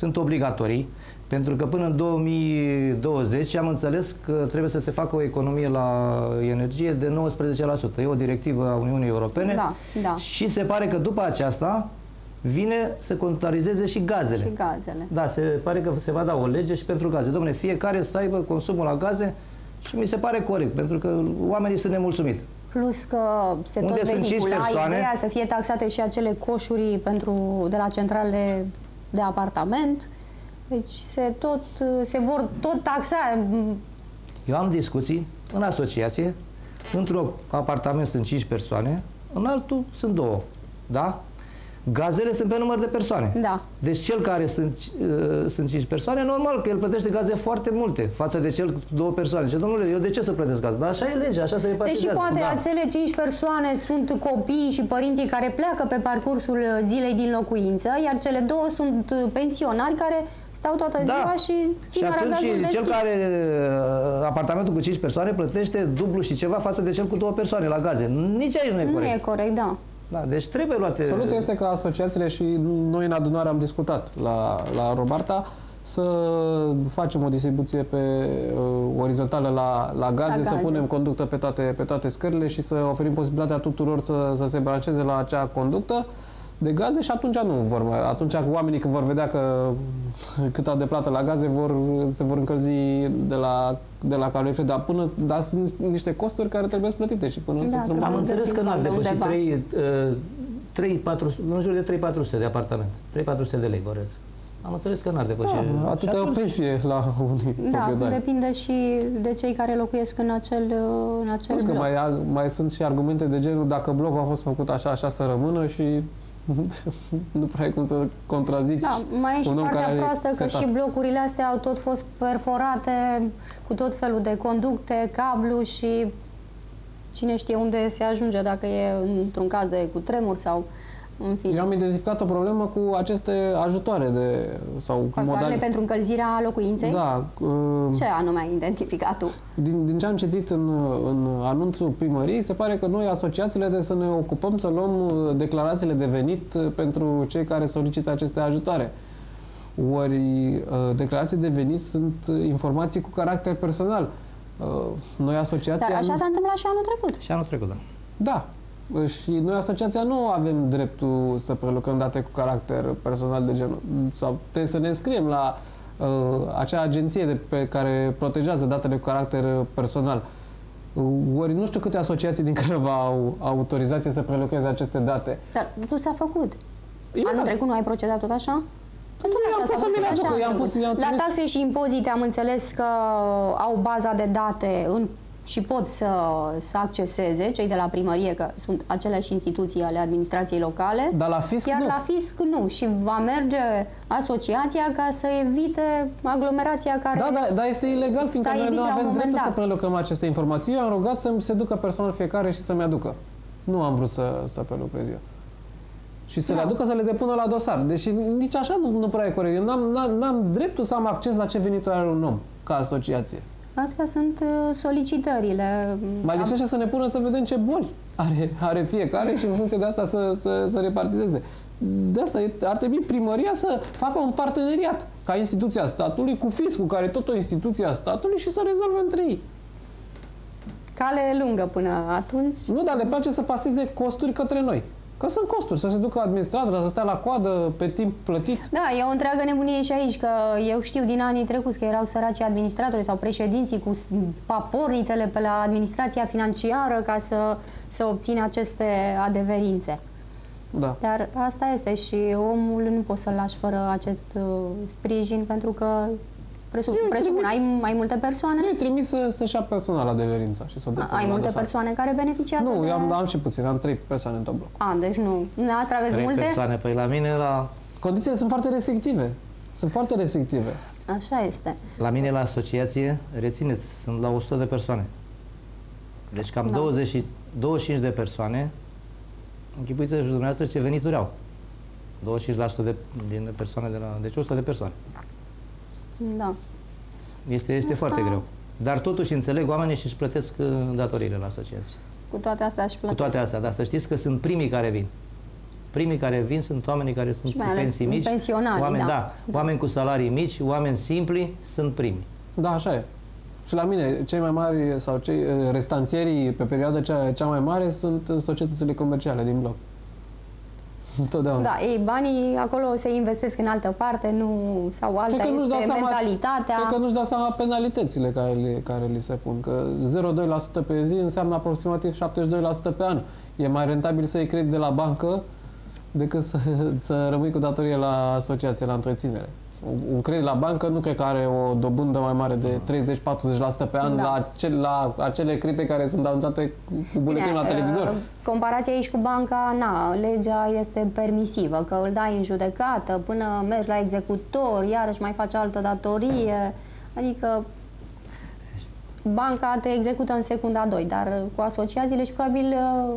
sunt obligatorii, pentru că până în 2020 am înțeles că trebuie să se facă o economie la energie de 19%. E o directivă a Uniunii Europene Da, da. și se pare că după aceasta vine să contarizeze și gazele. Și gazele. Da, se pare că se va da o lege și pentru gaze. Domnule, fiecare să aibă consumul la gaze și mi se pare corect, pentru că oamenii sunt nemulțumiți. Plus că se Unde tot sunt cinci vehicula persoane? ideea să fie taxate și acele coșuri pentru, de la centrale de apartament. Deci se tot, se vor tot taxa. Eu am discuții în asociație, într-un apartament sunt 5 persoane, în altul sunt două. Da? Gazele sunt pe număr de persoane. Da. Deci cel care sunt, uh, sunt 5 persoane, normal că el plătește gaze foarte multe față de cel cu două persoane. Ce domnule, eu de ce să plătesc gaze? Dar așa e legea, așa se Deși repartizează. poate da. acele cinci persoane sunt copiii și părinții care pleacă pe parcursul zilei din locuință, iar cele două sunt pensionari care stau toată ziua și țin Da. și atunci aragazul cel deschis. care uh, apartamentul cu 5 persoane plătește dublu și ceva față de cel cu două persoane la gaze. Nici aici nu e Nu corect. e corect, da. Da, deci trebuie luate... Soluția este că asociațiile și noi în adunare am discutat la, la Robarta să facem o distribuție pe uh, orizontală la, la gaze, La să gaze. punem conductă pe toate, pe toate scările și să oferim posibilitatea tuturor să, să se branșeze la acea conductă de gaze și atunci nu vor mai, atunci oamenii când vor vedea că cât au de plată la gaze vor, se vor încălzi de la, de la calorifer, dar până, dar sunt niște costuri care trebuie plătite și până Da, se strâmbă. Am Am înțeles găsit că n-ar bani de depăși undeva. 3, uh, 3 400, în jur de 3-400 de apartament. 3-400 de lei, vă rez. Am înțeles că n-ar depăși. Da, atâta Și o atunci- pensie la unii Da, proprietari. depinde și de cei care locuiesc în acel, în acel Plus că bloc. mai, mai sunt și argumente de genul dacă blocul a fost făcut așa, așa să rămână și nu prea ai cum să contrazici Da, mai e și un om care partea are proastă că setat. și blocurile astea au tot fost perforate cu tot felul de conducte, cablu și cine știe unde se ajunge, dacă e într-un caz de cutremur sau în fine. Eu am identificat o problemă cu aceste ajutoare de, sau Factoarele modali- pentru încălzirea locuinței? Da, uh, Ce anume ai identificat tu? din, din ce am citit în, în anunțul primăriei, se pare că noi, asociațiile, trebuie să ne ocupăm să luăm uh, declarațiile de venit uh, pentru cei care solicită aceste ajutoare. Ori uh, declarații de venit sunt uh, informații cu caracter personal. Uh, Noi, asociația... Dar așa nu- s-a întâmplat și anul trecut. Și anul trecut, da. Da. Și noi, asociația, nu avem dreptul să prelucrăm date cu caracter personal de genul. Sau trebuie să ne înscriem la uh, acea agenție de pe care protejează datele cu caracter personal. Ori nu știu câte asociații din Craiova au autorizație să prelucreze aceste date. Dar tu s-a făcut. Ilegal. Anul trecut nu ai procedat tot așa? Tot Nu, i-am așa pus s-a să mi le făcut, aducă, așa i-am a pus- trecut. i-am La trimis- taxe și impozite am înțeles că au baza de date în, și pot să, să acceseze cei de la primărie, că sunt aceleași instituții ale administrației locale. Dar la fisc Iar nu. la fisc nu. Și va merge asociația ca să evite aglomerația care... Da, da, dar este ilegal, s-a fiindcă noi evit nu la un avem moment dreptul să dat. prelucrăm aceste informații. Eu am rugat să se ducă personal fiecare și să-mi aducă. Nu am vrut să, să prelucrez eu. Și să le Da. aducă să le depună la dosar. Deși nici așa nu, nu prea e corect. Eu n-am, n-am, n-am dreptul să am acces la ce venituri are un om ca asociație. Astea sunt uh, solicitările. Mai lipsește să ne pună să vedem ce boli are, are fiecare și în funcție de asta să, să, să repartizeze. De asta e, ar trebui primăria să facă un parteneriat ca instituția statului cu fiscul, care e tot o instituție a statului și să rezolve între ei. Cale lungă până atunci. Nu, dar le place să paseze costuri către noi. Că sunt costuri, să se ducă administratorul, să stea la coadă pe timp plătit. Da, e o întreagă nebunie și aici, că eu știu din anii trecuți că erau săraci administratori sau președinții cu s- papornițele pe la administrația financiară ca să, să obțină aceste adeverințe. Da. Dar asta este și omul nu poți să-l lași fără acest uh, sprijin pentru că presu- Eu presupun, trimit- ai mai multe persoane? Nu e trimis să, să-și ia personal adeverința și să o depună Ai la multe dosar. persoane care beneficiază Nu, de... eu am, am și puțin, am trei persoane în tot bloc. A, deci nu. Dumneavoastră aveți Trei multe? persoane. Păi la mine, la, Condițiile sunt foarte restrictive. Sunt foarte restrictive. Așa este. la mine la asociație, rețineți, sunt la 100 de persoane. Deci cam Da. 20, și- 25 de persoane, închipuiți-vă și dumneavoastră ce venituri au. 25% de, din persoane de la... Deci 100 de persoane. Da. Este, este Asta- foarte greu. Dar totuși înțeleg oamenii și își plătesc uh, datoriile la asociație. Cu toate astea și Cu plătesc. toate astea, dar să știți că sunt primii care vin. Primii care vin sunt oamenii care sunt Și mai cu ales pensii mici, pensionarii, oameni, da. da, Da. oameni cu salarii mici, oameni simpli, sunt primii. Da, așa e. Și la mine, cei mai mari sau cei eh, restanțierii pe perioada cea, cea mai mare sunt eh, societățile comerciale din bloc. Întotdeauna. Da, ei, banii acolo se investesc în altă parte, nu, sau alta Cred că nu-și dau este seama- mentalitatea. Cred că nu-și dau seama penalitățile care li, care li se pun. Că 0,2% pe zi înseamnă aproximativ 72% pe an. E mai rentabil să iei credit de la bancă decât să, să rămâi cu datorie la asociație, la întreținere. Un- Un credit la bancă nu cred că are o dobândă mai mare de 30-40% pe an Da. la, acele, la acele credite care sunt anunțate cu cu buletinul la Bine, televizor. uh, Comparația aici cu banca, na, legea este permisivă, că îl dai în judecată până mergi la executor, iarăși mai faci altă datorie, adică banca te execută în secunda 2, dar cu asociațiile și probabil uh,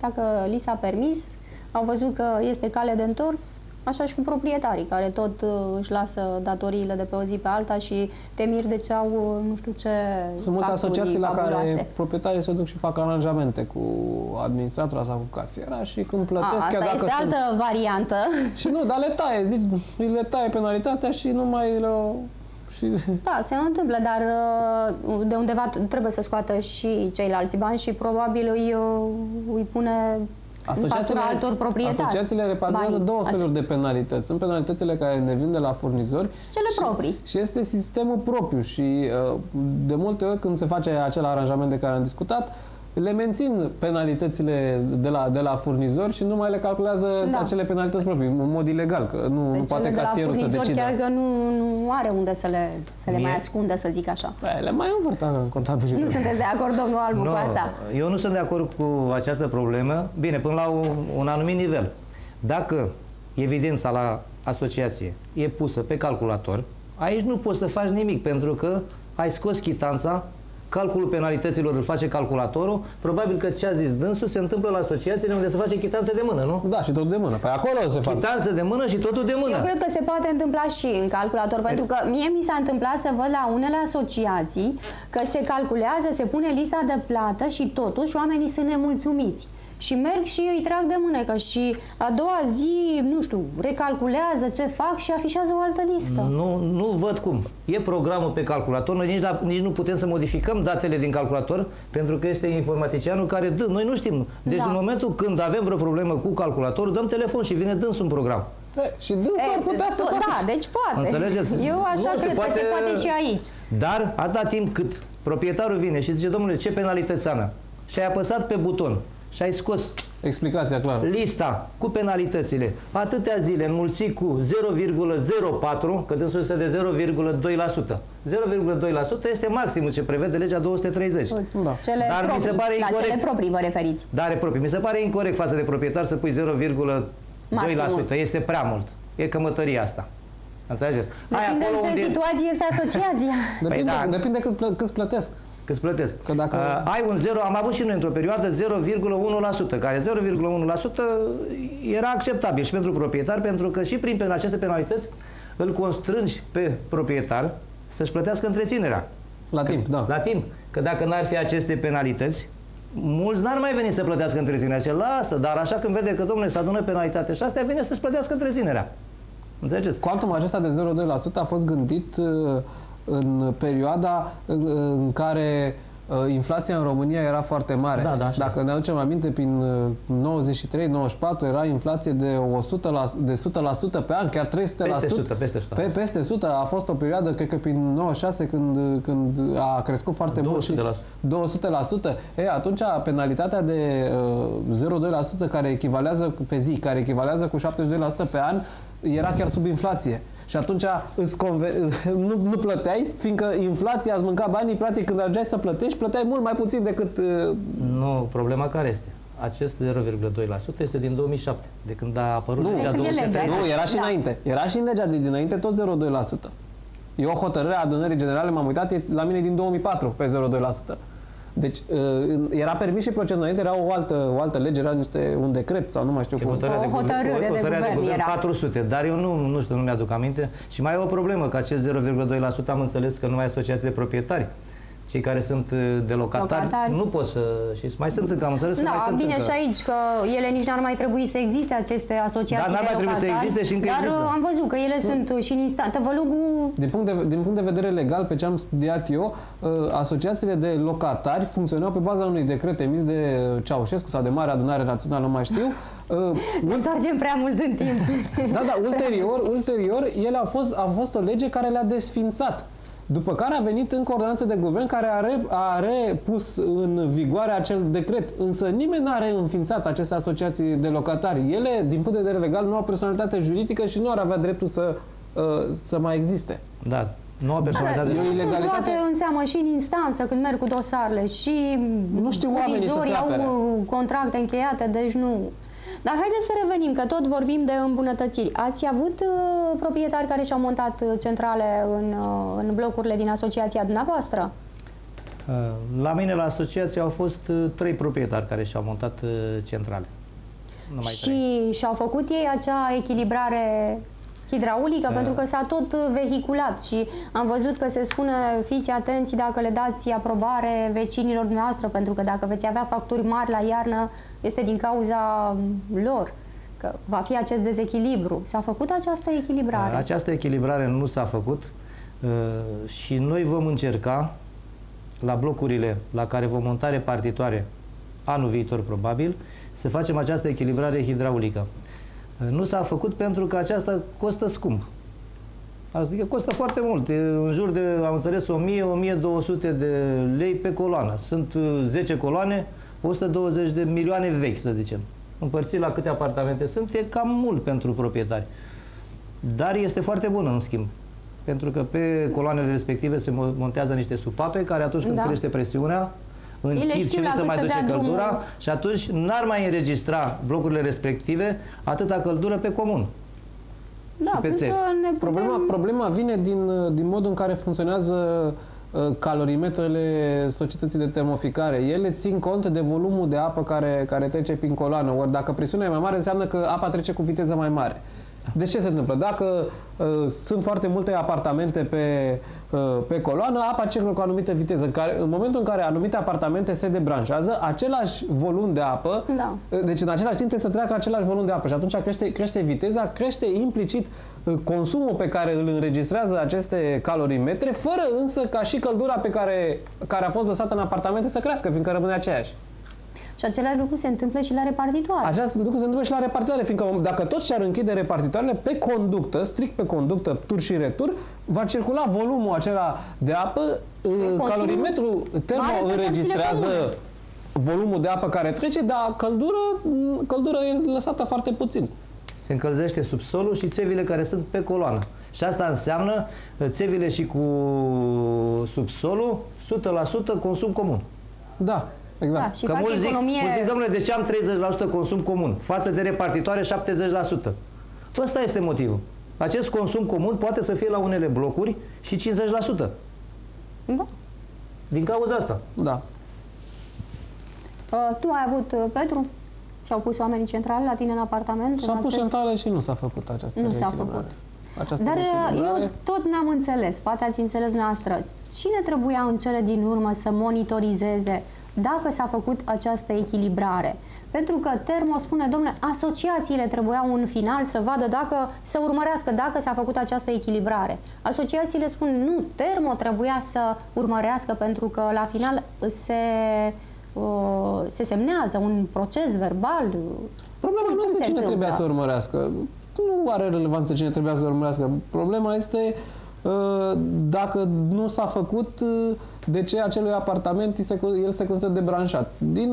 dacă li s-a permis, au văzut că este cale de întors, așa și cu proprietarii care tot uh, își lasă datoriile de pe o zi pe alta și te miri de ce au uh, nu știu ce Sunt multe facturi asociații la fabuloase. care proprietarii se duc și fac aranjamente cu administratora sau cu casiera și când A, plătesc, asta chiar dacă este sunt... altă variantă. Și nu, dar le taie, zici, le taie penalitatea și nu mai le și Da, se întâmplă, dar uh, de undeva t- trebuie să scoată și ceilalți bani și probabil îi, uh, îi pune în factura altor proprietari. asociațiile repartizează Banii două aceia. feluri de penalități. Sunt penalitățile care ne vin de la furnizori Cele proprii. și este sistemul propriu și uh, de multe ori când se face acel aranjament de care am discutat, le mențin penalitățile de la, de la furnizori și nu mai le calculează Da. acele penalități proprii, în mod ilegal, că nu, nu Deci poate cele de la casierul să furnizori decidă. chiar că nu, nu are unde să le, să le Mie- mai ascundă, să zic așa. Da, le mai învârt în contabilitate. Nu sunteți de acord, domnul Albu, cu asta? eu nu sunt de acord cu această problemă. Bine, până la un, un anumit nivel. Dacă evidența la asociație e pusă pe calculator, aici nu poți să faci nimic, pentru că ai scos chitanța, calculul penalităților îl face calculatorul, probabil că ce a zis dânsul se întâmplă la asociațiile unde se face chitanță de mână, nu? Da, și tot de mână. Păi acolo se fac. Chitanță de mână și totul de mână. Eu cred că se poate întâmpla și în calculator, pentru că mie mi s-a întâmplat să văd la unele asociații că se calculează, se pune lista de plată și totuși oamenii sunt nemulțumiți. Și merg și îi trag de mânecă și a doua zi, nu știu, recalculează ce fac și afișează o altă listă. Nu, nu văd cum. E programul pe calculator, noi nici, la, nici nu putem să modificăm datele din calculator, pentru că este informaticianul care dă. Noi nu știm. Deci Da. în momentul când avem vreo problemă cu calculatorul, dăm telefon și vine dânsul în program. E, și dânsul ar putea să to- facă da, deci poate. Înțelegeți? Eu așa Nu știu, cred că poate- se poate și aici. Dar atâta timp cât Proprietarul vine și zice, domnule, ce penalități am? Și ai apăsat pe buton și ai scos Explicația clară. lista cu penalitățile. Atâtea zile înmulțit cu 0,04, că dânsul este de 0,2%. 0,2% este maximul ce prevede legea 230. Da. Cele Dar mi proprii, se pare la incorect. cele proprii vă referiți. Dar e proprii. Mi se pare incorrect față de proprietar să pui 0,2%. Maximul. Este prea mult. E cămătăria asta. Înțelegeți? Hai Depinde în acolo ce unde- situație este asociația. Depinde, da. depinde cât, plă, cât plătesc. Câți plătesc? Că dacă- Uh, ai un 0, am avut și noi într-o perioadă 0,1%, care 0,1% era acceptabil și pentru proprietar, pentru că și prin pen- aceste penalități îl constrângi pe proprietar să-și plătească întreținerea. La timp, da. La timp. Că dacă n-ar fi aceste penalități, mulți n-ar mai veni să plătească întreținerea. Ce lasă, dar așa când vede că, domnule, se adună penalitate și astea, vine să-și plătească întreținerea. Înțelegeți? Cuantumul acesta de 0,2% a fost gândit uh, în perioada în, în care uh, inflația în România era foarte mare. Da, da, așa Dacă ne aducem aminte, prin uh, 93-94 era inflație de 100%, la, de 100% pe an, chiar 300%. Peste 100, peste 100. Pe, peste 100 a fost o perioadă, cred că prin 96, când, când a crescut foarte mult. și 200%. 200%. E, atunci penalitatea de uh, 0,2% care echivalează pe zi, care echivalează cu 72% pe an, era chiar sub inflație. Și atunci îți conver... nu, nu plăteai, fiindcă inflația îți mânca banii, practic când ajungeai să plătești, plăteai mult mai puțin decât... Uh, Nu, problema care este? Acest 0,2% este din 2007, de când a apărut Nu. legea De când e legea. 230. nu, era și Da. înainte. Era și în legea de dinainte tot 0,2%. E o hotărâre a adunării generale, m-am uitat, e la mine din 2004 pe 0,2%. Deci uh, era permis și procent înainte, era o altă, o altă lege, era niște, un decret sau nu mai știu E cum. hotărârea O de guvern- hotărâre de hotărârea guvern era. 400, dar eu nu, nu știu, nu mi-aduc aminte. Și mai e o problemă, că acest 0,2% am înțeles că numai asociații de proprietari, cei care sunt uh, de locatari, Locatari. nu pot să... Și mai sunt încă, am înțeles că mai Da, sunt bine încă. și aici că ele nici n-ar mai trebui să existe aceste asociații Da, n-ar de mai trebui să locatari, existe și încă dar există. am văzut că ele sunt și în instanță. Tăvălugul Din punct, de, din punct de vedere legal, pe ce am studiat eu, uh, asociațiile de locatari funcționau pe baza unui decret emis de uh, Ceaușescu sau de Mare Adunare Națională, nu mai știu. Uh, ne întoarcem prea mult în timp. Da, da, ulterior, ulterior, ele au fost, a fost o lege care le-a desfințat. După care a venit încă o ordonanță de guvern care a, re, a repus în vigoare acel decret. Însă nimeni n-a reînființat aceste asociații de locatari. Ele, din punct de vedere legal, nu au personalitate juridică și nu ar avea dreptul să, uh, să mai existe. Da, nu au personalitate. e o Ele sunt ilegalitate. luate în seamă și în instanță când merg cu dosarele și Nu știu oamenii să se furnizorii apere. au contracte încheiate, deci nu. Dar haideți să revenim, că tot vorbim de îmbunătățiri. Ați avut uh, proprietari care și-au montat uh, centrale în, uh, în blocurile din asociația dumneavoastră? Uh, La mine, la asociație, au fost uh, trei proprietari care și-au montat uh, centrale. Numai trei. și și-au făcut ei acea echilibrare hidraulică, Da. pentru că s-a tot uh, vehiculat și am văzut că se spune fiți atenți dacă le dați aprobare vecinilor noastre, pentru că dacă veți avea facturi mari la iarnă, este din cauza lor, că va fi acest dezechilibru. S-a făcut această echilibrare? Această echilibrare nu s-a făcut uh, și noi vom încerca la blocurile la care vom monta repartitoare anul viitor probabil, să facem această echilibrare hidraulică. Uh, Nu s-a făcut pentru că aceasta costă scump. Adică costă foarte mult, e în jur de, am înțeles, 1000-1200 de lei pe coloană. Sunt uh, 10 coloane, 120 de milioane vechi, să zicem. Împărțit la câte apartamente sunt, e cam mult pentru proprietari. Dar este foarte bună, în schimb. Pentru că pe coloanele respective se mo- montează niște supape care atunci când Da. crește presiunea, în Ele chip știu și nu la se cât mai să duce dea drumul. căldura și atunci n-ar mai înregistra blocurile respective atâta căldură pe comun. da, pe plus țevi. că ne putem... Problema, problema vine din, din modul în care funcționează uh, calorimetrele societății de termoficare. Ele țin cont de volumul de apă care, care trece prin coloană. Ori dacă presiunea e mai mare, înseamnă că apa trece cu viteză mai mare. Deci ce se întâmplă? Dacă uh, sunt foarte multe apartamente pe, uh, pe coloană, apa circulă cu o anumită viteză. În, care, în momentul în care anumite apartamente se debranșează, același volum de apă, Da. uh, deci în același timp trebuie să treacă același volum de apă și atunci crește, crește viteza, crește implicit uh, consumul pe care îl înregistrează aceste calorimetre, fără însă ca și căldura pe care, care a fost lăsată în apartamente să crească, fiindcă rămâne aceeași. Și același lucru se întâmplă și la repartitoare. Așa lucru se întâmplă și la repartitoare, fiindcă dacă toți și-ar închide repartitoarele pe conductă, strict pe conductă, tur și retur, va circula volumul acela de apă, uh, calorimetrul termo înregistrează volumul de apă care trece, dar căldură, căldură e lăsată foarte puțin. Se încălzește subsolul și țevile care sunt pe coloană. Și asta înseamnă uh, țevile și cu subsolul 100% consum comun. Da, exact. Da, și că mulți economie... zic, zic, domnule, de ce am 30% consum comun față de repartitoare 70%? Ăsta este motivul. Acest consum comun poate să fie la unele blocuri și 50%. Da. Din cauza asta. Da. Uh, tu ai avut, uh, Petru? Și-au pus oamenii centrale la tine în apartament? S-au pus centrale și nu s-a făcut această Nu s-a făcut. Această Dar uh, eu tot n-am înțeles, poate ați înțeles noastră, cine trebuia în cele din urmă să monitorizeze dacă s-a făcut această echilibrare? Pentru că Termo spune, domnule, asociațiile trebuiau în final să vadă dacă, să urmărească dacă s-a făcut această echilibrare. Asociațiile spun, nu, Termo trebuia să urmărească pentru că la final se, uh, se semnează un proces verbal. Problema nu este cine trebuia să urmărească nu are relevanță cine trebuia să urmărească. Problema este uh, dacă nu s-a făcut, uh, de ce acelui apartament el se consideră debranșat. Din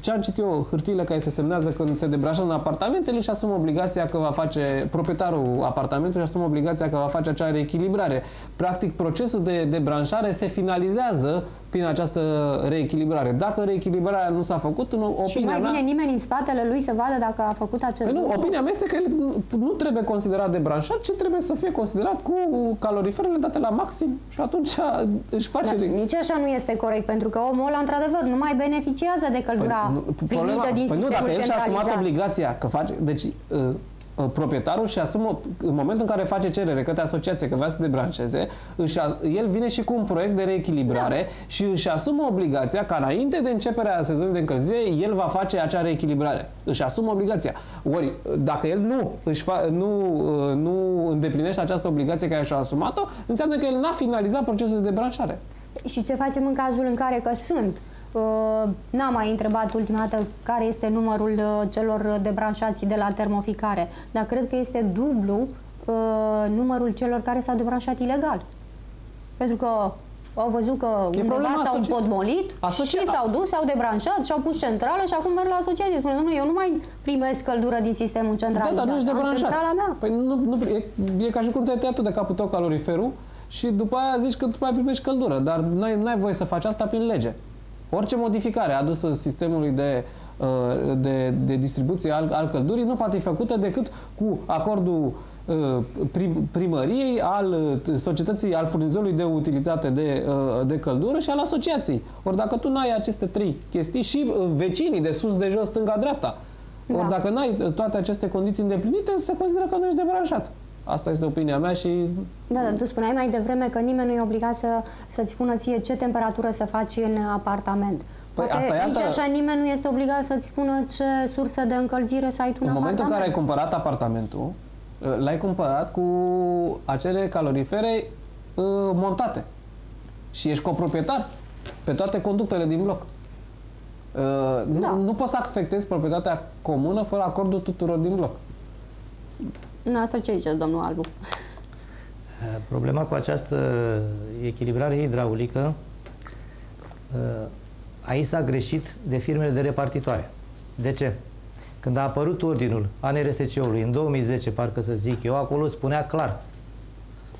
ce am citit eu, hârtiile care se semnează când se debranșează un apartament, el își asumă obligația că va face, proprietarul apartamentului își asumă obligația că va face acea reechilibrare. Practic, procesul de debranșare se finalizează prin această reechilibrare. Dacă reechilibrarea nu s-a făcut, în opinia Și mai vine mea, nimeni în spatele lui să vadă dacă a făcut acest păi nu, lucru? Opinia mea este că el nu trebuie considerat de branșat, ci trebuie să fie considerat cu caloriferele date la maxim și atunci își face... Dar nici așa nu este corect, pentru că omul ăla, într-adevăr, nu mai beneficiază de căldura păi, nu, primită problema, din păi sistemul nu, dacă el și-a asumat obligația că face... Deci, uh, Uh, proprietarul și asumă, în momentul în care face cerere către asociație că vrea să debranșeze, își, el vine și cu un proiect de reechilibrare da. și își asumă obligația ca înainte de începerea sezonului de încălzire, el va face acea reechilibrare. Își asumă obligația. Ori, dacă el nu, își fa, nu, uh, nu îndeplinește această obligație care și-a asumat-o, înseamnă că el n-a finalizat procesul de debranșare. Și ce facem în cazul în care că sunt Uh, n-am mai întrebat ultima dată care este numărul uh, celor debranșați de la termoficare, dar cred că este dublu uh, numărul celor care s-au debranșat ilegal. Pentru că au văzut că e undeva s-au împotmolit și s-au dus, s-au debranșat și au pus centrală și acum merg la asociație. Spune, domnule, eu nu mai primesc căldură din sistemul centralizat. Da, dar nu ești debranșat. centrala mea. Păi nu, nu, e, e ca și cum ți-ai tăiat tu de capul tău caloriferul și după aia zici că tu mai primești căldură, dar n-ai, n-ai voie să faci asta prin lege. Orice modificare adusă sistemului de, uh, de, de distribuție al, al căldurii nu poate fi făcută decât cu acordul uh, prim, primăriei, al uh, societății, al furnizorului de utilitate de, de căldură și al asociației. Ori dacă tu n-ai aceste trei chestii și vecinii de sus, de jos, stânga, dreapta, da. ori dacă n-ai toate aceste condiții îndeplinite, se consideră că nu ești debranșat. Asta este opinia mea și... Da, dar tu spuneai mai devreme că nimeni nu e obligat să, să-ți spună ție ce temperatură să faci în apartament. Păi Poate asta nici așa nimeni nu este obligat să-ți spună ce sursă de încălzire să ai tu în, în momentul în care ai cumpărat apartamentul, ă, l-ai cumpărat cu acele calorifere uh, montate. Și ești coproprietar pe toate conductele din bloc. Uh, da. nu, nu poți să afectezi proprietatea comună fără acordul tuturor din bloc. Asta ce ziceți, domnul Albu? Eh, problema cu această echilibrare hidraulică, eh, aici s-a greșit de firmele de repartitoare. De ce? Când a apărut ordinul ANRSC-ului în 2010, parcă să zic eu, acolo spunea clar.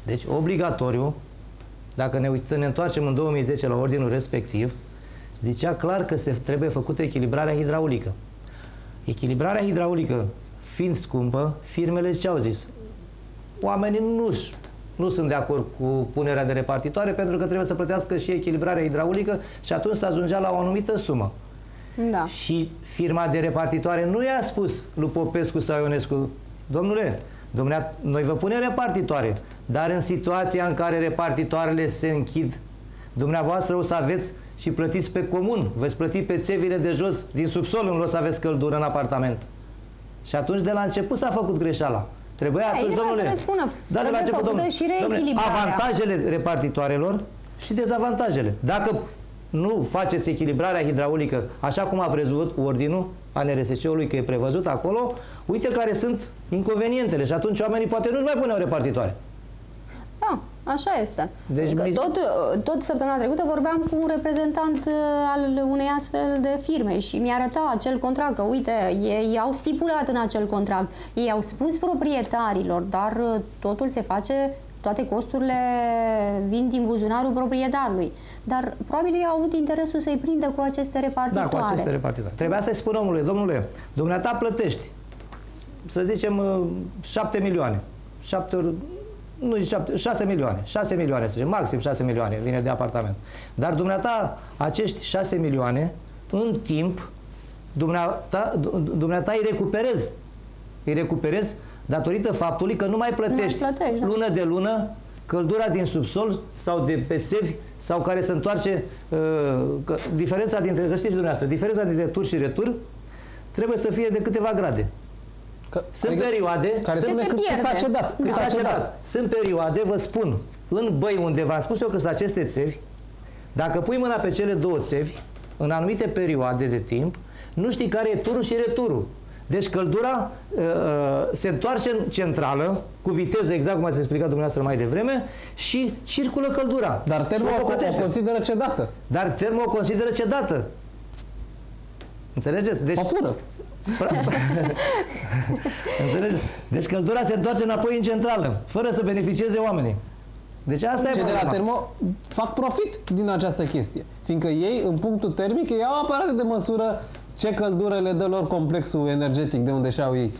Deci, obligatoriu, dacă ne uităm, ne întoarcem în 2010 la ordinul respectiv, zicea clar că se trebuie făcută echilibrarea hidraulică. Echilibrarea hidraulică fiind scumpă, firmele ce au zis? Oamenii nu nu sunt de acord cu punerea de repartitoare pentru că trebuie să plătească și echilibrarea hidraulică și atunci se ajungea la o anumită sumă. Da. Și firma de repartitoare nu i-a spus lui Popescu sau Ionescu, domnule, domnule, noi vă punem repartitoare, dar în situația în care repartitoarele se închid, dumneavoastră o să aveți și plătiți pe comun, veți plăti pe țevile de jos din subsol, nu o să aveți căldură în apartament. Și atunci de la început s-a făcut greșeala. Trebuia da, atunci, domnule, să spună, da, de la început, domnule, și domnule, avantajele repartitoarelor și dezavantajele. Dacă nu faceți echilibrarea hidraulică așa cum a prevăzut ordinul a NRSC-ului că e prevăzut acolo, uite care sunt inconvenientele și atunci oamenii poate nu-și mai puneau repartitoare. Da, așa este. Deci Că mi- tot, tot săptămâna trecută vorbeam cu un reprezentant uh, al unei astfel de firme și mi arăta acel contract, că uite, ei au stipulat în acel contract, ei au spus proprietarilor, dar uh, totul se face toate costurile vin din buzunarul proprietarului. Dar probabil ei au avut interesul să-i prindă cu aceste Da, repartitoare. cu aceste repartitoare. Trebuia să-i spun omului, domnule, dumneata plătești, să zicem, uh, 7 milioane. 7 ori, nu zic 7, 6 milioane. 6 milioane, să zicem, maxim 6 milioane vine de apartament. Dar dumneata, acești 6 milioane, în timp, dumneata, dumneata îi recuperezi. Îi recuperezi datorită faptului că nu mai plătești, Nu mai plătești, da. lună de lună căldura din subsol sau de pe țevi sau care se întoarce uh, că, diferența dintre, că știți dumneavoastră, diferența dintre tur și retur trebuie să fie de câteva grade. Că, Sunt perioade care Ce spune se cât, cât s-a pierde. cedat. cât Cât s-a cedat. Sunt perioade, vă spun, în băi unde v-am spus eu că sunt aceste țevi, dacă pui mâna pe cele două țevi, în anumite perioade de timp, nu știi care e turul și returul. Deci căldura uh, uh, se întoarce în centrală, cu viteză, exact cum ați explicat dumneavoastră mai devreme, și circulă căldura. Dar termo Și o o plătește. consideră cedată. Dar termo o consideră cedată. Înțelegeți? Deci, O fură. Înțelegeți? Deci căldura se întoarce înapoi în centrală, fără să beneficieze oamenii. Deci asta e Cei de la problema. termo fac profit din această chestie. Fiindcă ei, în punctul termic, ei au aparate de măsură ce căldură le dă lor complexul energetic de unde și-au ei.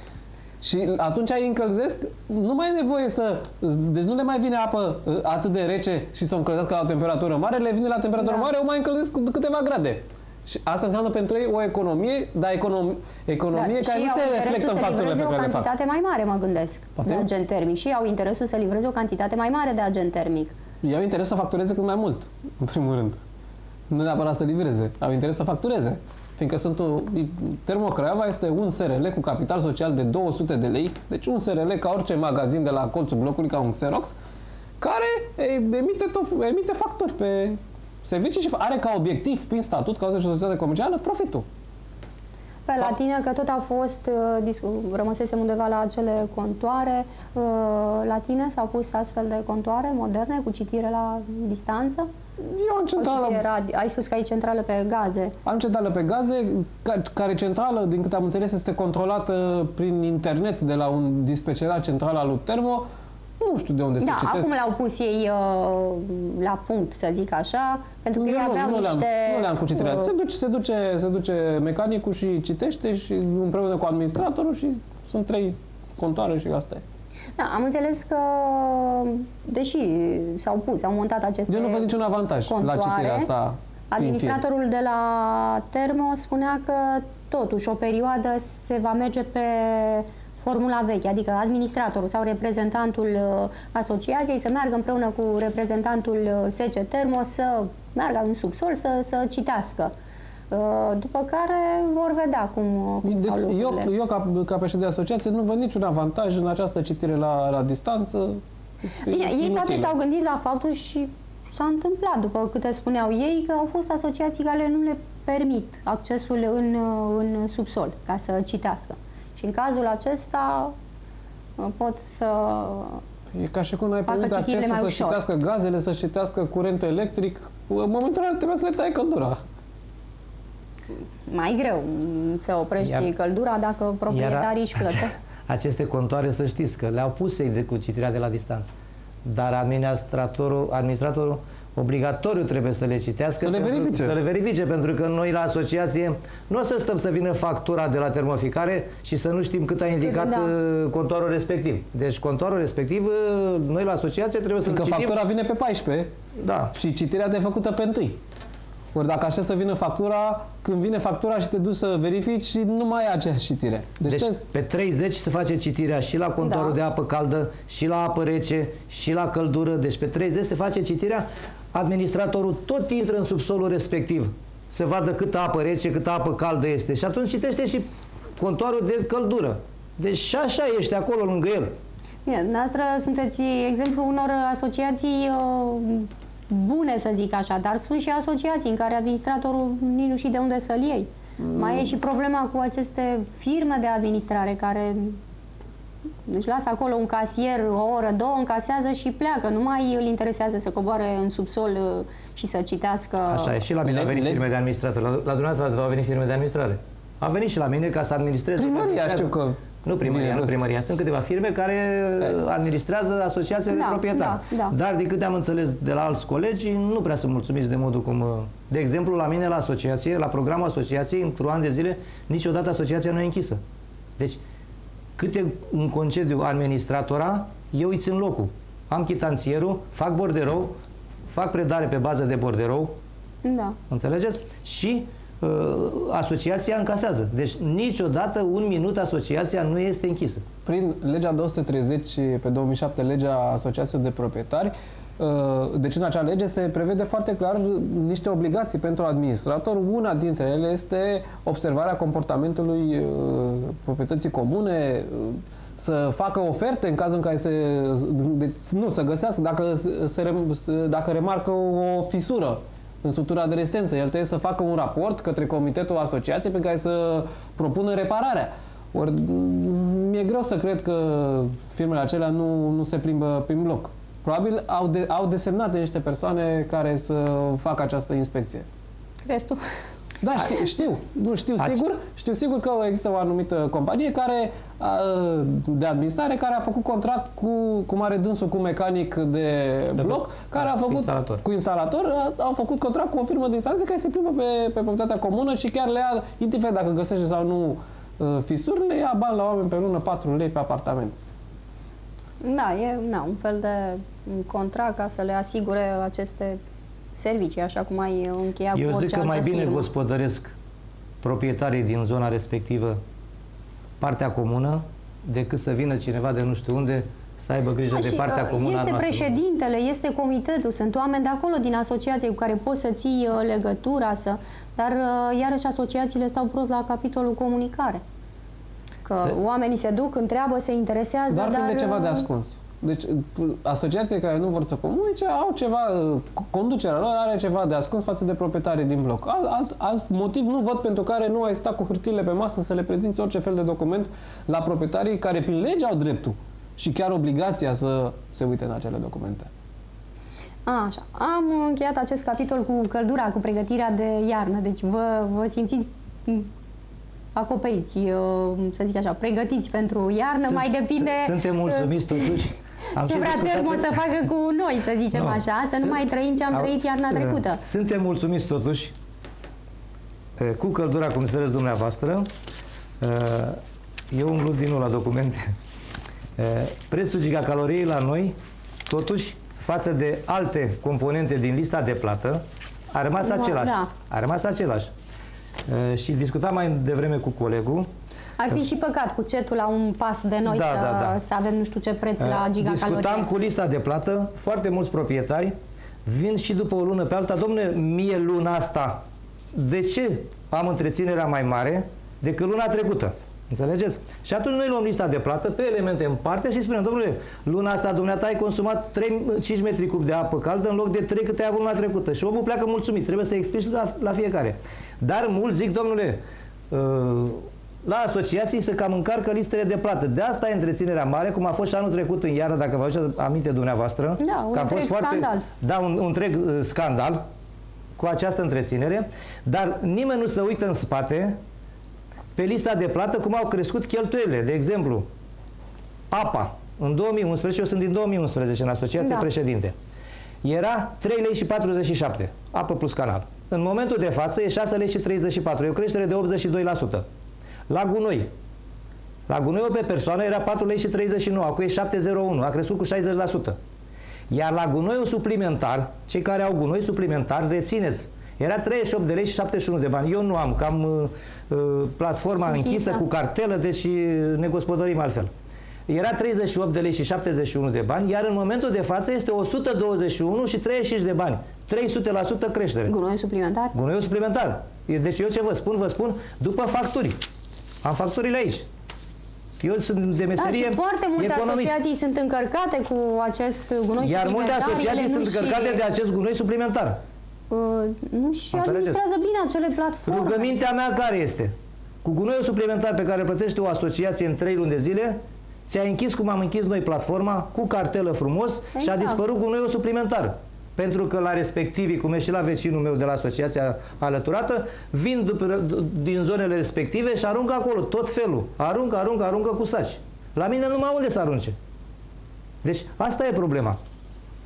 Și atunci îi încălzesc, nu mai e nevoie să... Deci nu le mai vine apă uh, atât de rece și să o încălzească la o temperatură mare, le vine la temperatură Da. mare, o mai încălzesc cu câteva grade. Și asta înseamnă pentru ei o economie, dar economie, economie Da, care și nu au se interesul reflectă în să facturile livreze pe o care le fac. cantitate mai mare, mă gândesc, Poftim? de agent termic. Și au interesul să livreze o cantitate mai mare de agent termic. Ei au interes să factureze cât mai mult, în primul rând. Nu neapărat să livreze, au interes să factureze. Fiindcă sunt o, Termocraiova este un SRL cu capital social de 200 de lei, deci un SRL ca orice magazin de la colțul blocului, ca un Xerox, care e, emite, tot, emite facturi pe servicii și are ca obiectiv, prin statut, ca o societate comercială, profitul. Pe la tine, că tot a fost, uh, discu- rămăsesem undeva la acele contoare, uh, la tine s-au pus astfel de contoare moderne cu citire la distanță? Eu am Sau centrală, citire radio? Ai spus că ai centrală pe gaze. am centrală pe gaze, ca- care centrală, din câte am înțeles, este controlată prin internet de la un dispecerat central al lui Termo. Nu știu de unde Da, se citesc. acum le-au pus ei uh, la punct, să zic așa, pentru că ei nu, aveau nu, niște... le-am, nu le-am cu citirea. uh, Se duce, se, duce, se duce mecanicul și citește și împreună cu administratorul și sunt trei contoare și asta e. Da, am înțeles că, deși s-au pus, au montat aceste Eu nu văd niciun avantaj la contoare, citirea asta. prin fir. Administratorul de la Termo spunea că totuși o perioadă se va merge pe formula veche, adică administratorul sau reprezentantul uh, asociației să meargă împreună cu reprezentantul uh, SC Termo să meargă în subsol să, să citească. Uh, După care vor vedea cum, uh, cum stau Deci, eu, lucrurile. eu ca, ca președinte de asociație, nu văd niciun avantaj în această citire la, la distanță. Este Bine, ei inutilă. poate s-au gândit la faptul și s-a întâmplat, după câte spuneau ei, că au fost asociații care nu le permit accesul în, în subsol ca să citească. Și în cazul acesta uh, pot să... E ca și cum nu ai Facă primit citirile accesul mai să ușor. citească gazele, să citească curentul electric. În momentul ăla trebuie să le tai căldura. Mai greu mm, să oprești Iar- căldura dacă proprietarii își plătesc. Aceste contoare, să știți că le-au pus ei de cu citirea de la distanță. Dar administratorul, administratorul obligatoriu trebuie să le citească. Să le pentru- verifice. Să le verifice, pentru că noi la asociație nu o să stăm să vină factura de la termoficare și să nu știm cât a indicat Da. uh, contoarul respectiv. Deci contoarul respectiv, uh, noi la asociație trebuie să-l Că citim. factura vine pe 14 Da. și citirea de făcută pe 1. Ori dacă aștept să vină factura, când vine factura și te duci să verifici și nu mai ai aceeași citire. Deci, Deci deci pe 30 se face citirea și la contorul Da. de apă caldă, și la apă rece, și la căldură. Deci pe 30 se face citirea. Administratorul tot intră în subsolul respectiv să vadă câtă apă rece, câtă apă caldă este. Și atunci citește și contorul de căldură. Deci și așa ești acolo lângă el. Bine, dumneavoastră sunteți exemplu unor asociații uh, bune, să zic așa, dar sunt și asociații în care administratorul nici nu știi de unde să-l iei. Mm. Mai e și problema cu aceste firme de administrare care deci lasă acolo un casier o oră, două, încasează și pleacă. Nu mai îl interesează să coboare în subsol uh, și să citească... Așa e. Și la mine au venit firme de administrare. La, la dumneavoastră va veni firme de administrare. A venit și la mine ca să administreze. Primăria știu că nu primăria, nu primăria. Sunt câteva firme care administrează asociațiile da, de proprietari. Da, da. Dar, din câte am înțeles de la alți colegi, nu prea sunt mulțumiți de modul cum... De exemplu, la mine, la asociație, la programul asociației, într-un an de zile, niciodată asociația nu e închisă. Deci, câte un concediu administratora, eu îi țin locul. Am chitanțierul, fac borderou, fac predare pe bază de borderou. Da. Înțelegeți? Și uh, asociația încasează. Deci niciodată un minut asociația nu este închisă. Prin legea 230 pe 2007, legea asociației de proprietari, Uh, deci în acea lege se prevede foarte clar niște obligații pentru administrator. Una dintre ele este observarea comportamentului uh, proprietății comune, uh, să facă oferte în cazul în care se... Deci, nu, să găsească, dacă, se, dacă remarcă o fisură în structura de rezistență, el trebuie să facă un raport către comitetul asociației pe care să propună repararea. Ori mi-e greu să cred că firmele acelea nu, nu se plimbă prin bloc. Probabil au, de, au desemnat de niște persoane care să facă această inspecție. Crezi tu? Da, știu, știu, nu știu sigur, știu sigur că există o anumită companie care de administrare care a făcut contract cu, cum are dânsul cu mecanic de bloc, care a făcut instalator. cu instalator, au făcut contract cu o firmă de instalație care se plimbă pe, pe proprietatea comună și chiar le ia, indiferent dacă găsește sau nu fisuri, le ia bani la oameni pe lună, 4 lei pe apartament. Da, e na, un fel de contract ca să le asigure aceste servicii, așa cum ai încheiat Eu cu zic că mai bine firmă. gospodăresc proprietarii din zona respectivă partea comună decât să vină cineva de nu știu unde să aibă grijă da, de partea uh, comună Este președintele, este comitetul, sunt oameni de acolo din asociație cu care poți să ții uh, legătura, să... dar uh, iarăși asociațiile stau prost la capitolul comunicare. Că se... oamenii se duc, întreabă, se interesează, dar... Dar când e ceva de ascuns. Deci, asociații care nu vor să comunice au ceva, conducerea lor are ceva de ascuns față de proprietarii din bloc. Alt, alt, alt motiv nu văd pentru care nu ai stat cu hârtiile pe masă să le prezinți orice fel de document la proprietarii care prin lege au dreptul și chiar obligația să se uite în acele documente. A, așa. Am încheiat acest capitol cu căldura, cu pregătirea de iarnă. Deci vă, vă simțiți acoperiți, să zic așa, pregătiți pentru iarnă, Sunt, mai depinde... Suntem mulțumiți totuși am ce vrea termo să facă cu noi, să zicem no. așa, să nu mai trăim ce am trăit iarna trecută. Suntem mulțumiți totuși cu căldura, cum se dumneavoastră. Eu umblu din nou la documente. Prețul gigacaloriei la noi, totuși, față de alte componente din lista de plată, a rămas no, același. Da. A rămas același. Și discutam mai devreme cu colegul ar fi și păcat cu cetul la un pas de noi da, să, da, da. să avem nu știu ce preț la gigacalorie. Discutam cu lista de plată, foarte mulți proprietari vin și după o lună pe alta, domnule, mie luna asta, de ce am întreținerea mai mare decât luna trecută? Înțelegeți? Și atunci noi luăm lista de plată pe elemente în parte și spunem, domnule, luna asta dumneata ai consumat 3, 5 metri cub de apă caldă în loc de 3 câte ai avut luna trecută. Și omul pleacă mulțumit, trebuie să explici la, la fiecare. Dar mulți zic, domnule, uh, la asociații se cam încarcă listele de plată. De asta e întreținerea mare, cum a fost și anul trecut în iarnă, dacă vă aduceți aminte dumneavoastră. Da, un că a fost foarte, scandal. Da, un, un întreg uh, scandal cu această întreținere, dar nimeni nu se uită în spate pe lista de plată cum au crescut cheltuielile. De exemplu, apa. În 2011, eu sunt din 2011 în asociație da. președinte. Era 3 lei și 47, apă plus canal. În momentul de față e 6 lei și 34, e o creștere de 82%. La gunoi. La gunoiul pe persoană era 4 lei și 39, acum e 7,01, a crescut cu 60%. Iar la gunoiul suplimentar, cei care au gunoi suplimentar, rețineți, era 38 de lei și 71 de bani. Eu nu am, cam uh, uh, platforma închisă, închisă cu cartelă, deci ne gospodărim altfel. Era 38 de lei și 71 de bani, iar în momentul de față este 121 și 35 de bani. 300% creștere. Gunoiul suplimentar? Gunoiul suplimentar. Deci eu ce vă spun, vă spun după facturi. Am facturile aici. Eu sunt de meserie da, și foarte multe economist. asociații sunt încărcate cu acest gunoi Iar multe suplimentar. asociații sunt și, încărcate de acest gunoi suplimentar. Uh, nu și Înțelegeți? administrează bine acele platforme. Rugămintea mea care este? Cu gunoiul suplimentar pe care îl plătește o asociație în 3 luni de zile, ți-a închis cum am închis noi platforma, cu cartelă frumos exact. și a Exact. dispărut gunoiul suplimentar. Pentru că la respectivii, cum e și la vecinul meu de la asociația alăturată, vin după, din zonele respective și aruncă acolo tot felul. Aruncă, aruncă, aruncă cu saci. La mine nu mai unde să arunce. Deci asta e problema.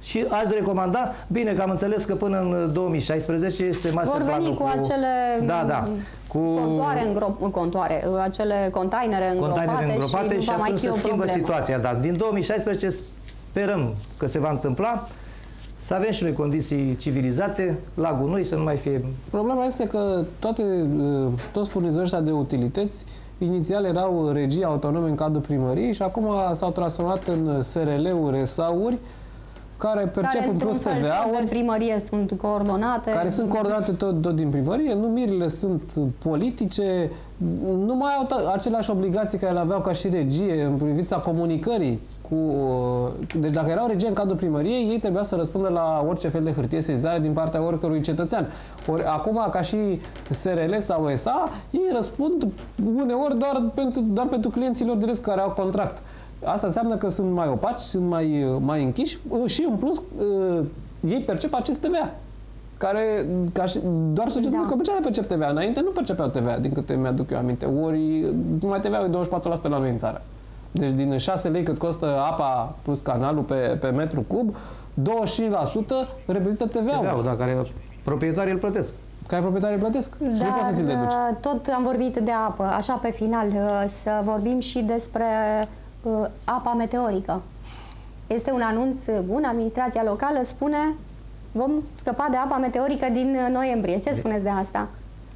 Și aș recomanda, bine că am înțeles că până în 2016 este Vor masterplanul veni cu, acele Da, da. Cu contoare, îngro- contoare, uh, acele containere îngropate, containere îngropate și, și, nu va mai atunci fi se o schimbă problemă. situația. Dar din 2016 sperăm că se va întâmpla să avem și noi condiții civilizate la gunoi, să nu mai fie... Problema este că toate, uh, toți furnizorii ăștia de utilități inițial erau regii autonome în cadrul primăriei și acum s-au transformat în SRL-uri, SA-uri care percep care, în într-un plus fel, tot de TVA-uri, primărie sunt coordonate. care sunt coordonate tot, tot din primărie, numirile sunt politice, nu mai au ta- aceleași obligații care le aveau ca și regie în privința comunicării cu... uh, Deci dacă erau regie în cadrul primăriei, ei trebuia să răspundă la orice fel de hârtie sezare din partea oricărui cetățean. Ori acum, ca și SRL sau SA, ei răspund uneori doar pentru, doar pentru clienții lor direct care au contract. Asta înseamnă că sunt mai opaci, sunt mai, mai închiși uh, și, în plus, uh, ei percep acest TVA care, ca și, doar societățile Da. comerciale percep TVA. Înainte nu percepeau TVA, din câte mi-aduc eu aminte. Ori numai TVA e 24% la noi în țară. Deci din 6 lei cât costă apa plus canalul pe, pe metru cub, 25% reprezintă TVA-ul, TVA-ul, da, care proprietarii îl plătesc. care proprietarii plătesc. și nu poți să ți le duci. uh, tot am vorbit de apă, așa pe final, uh, să vorbim și despre uh, apa meteorică. Este un anunț bun, administrația locală spune vom scăpa de apa meteorică din uh, noiembrie. Ce spuneți de asta?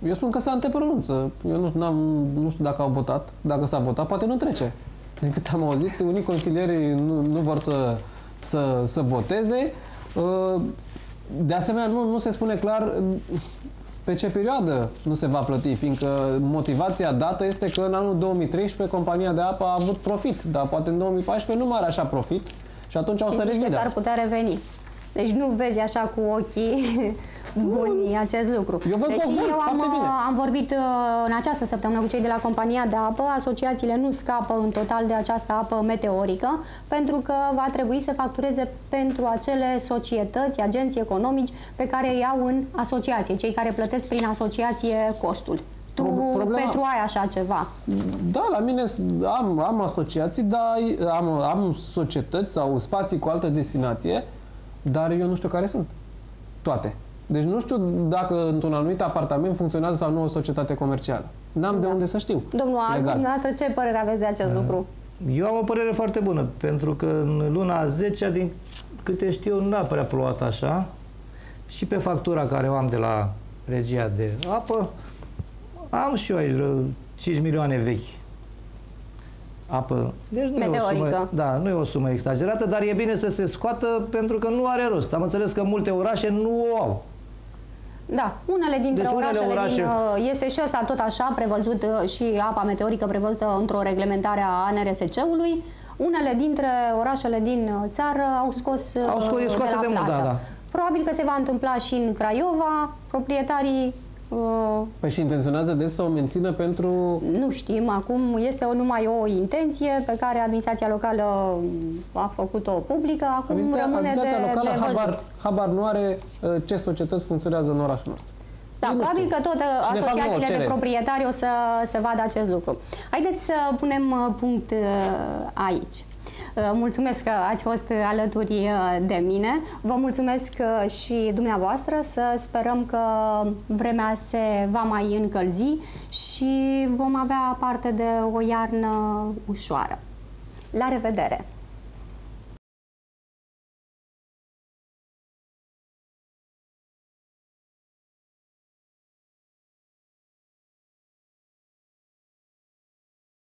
Eu spun că se antepronunță. Eu nu, n-am, nu știu dacă au votat. Dacă s-a votat, poate nu trece. Din cât am auzit, unii consilieri nu, nu vor să, să, să voteze. Uh, De asemenea, nu, nu se spune clar uh, pe ce perioadă nu se va plăti, fiindcă motivația dată este că în anul 2013 compania de apă a avut profit, dar poate în 2014 nu mai are așa profit și atunci o Și să zici că revină. s-ar putea reveni. Deci nu vezi așa cu ochii buni acest lucru. Eu văd Deși cu bun, eu am, foarte bine. am vorbit uh, în această săptămână cu cei de la compania de apă, asociațiile nu scapă în total de această apă meteorică, pentru că va trebui să factureze pentru acele societăți, agenții economici pe care îi au în asociație, cei care plătesc prin asociație costul. Tu, Pro- problema- Petru, ai așa ceva. Da, la mine s- am, am asociații, dar am, am societăți sau spații cu altă destinație, dar eu nu știu care sunt. Toate. Deci nu știu dacă într-un anumit apartament funcționează sau nu o societate comercială. N-am de Da. unde să știu. Domnul Albu, Legal. dumneavoastră, ce părere aveți de acest lucru? Eu am o părere foarte bună, pentru că în luna a 10 din câte știu eu, nu a prea plouat așa. Și pe factura care o am de la regia de apă, am și eu aici vreo 5 milioane vechi. Apă. Deci nu E o Meteorică. sumă, da, nu e o sumă exagerată, dar e bine să se scoată pentru că nu are rost. Am înțeles că multe orașe nu o au. Da, unele dintre Deci unele orașele orașe- din... uh, Este și ăsta tot așa prevăzut uh, și apa meteorică prevăzută într-o reglementare a NRSC-ului. Unele dintre orașele din uh, țară au scos uh, Au scos- e scoasă de, de la mult, plată. da, da. Probabil că se va întâmpla și în Craiova. Proprietarii uh, Păi și intenționează de să o mențină pentru... nu știm acum, este o, numai o intenție pe care administrația locală a făcut-o publică, acum Administrația, rămâne administrația de, locală de văzut. habar, habar nu are uh, ce societăți funcționează în orașul nostru. Da, Eu nu probabil știu. că tot uh, Și ne fac nouă asociațiile de cereri. proprietari o să, să vadă acest lucru. Haideți să punem uh, punct uh, aici. Uh, Mulțumesc că ați fost uh, alături uh, de mine. Vă mulțumesc uh, și dumneavoastră. Să sperăm că vremea se va mai încălzi și vom avea parte de o iarnă ușoară. La revedere!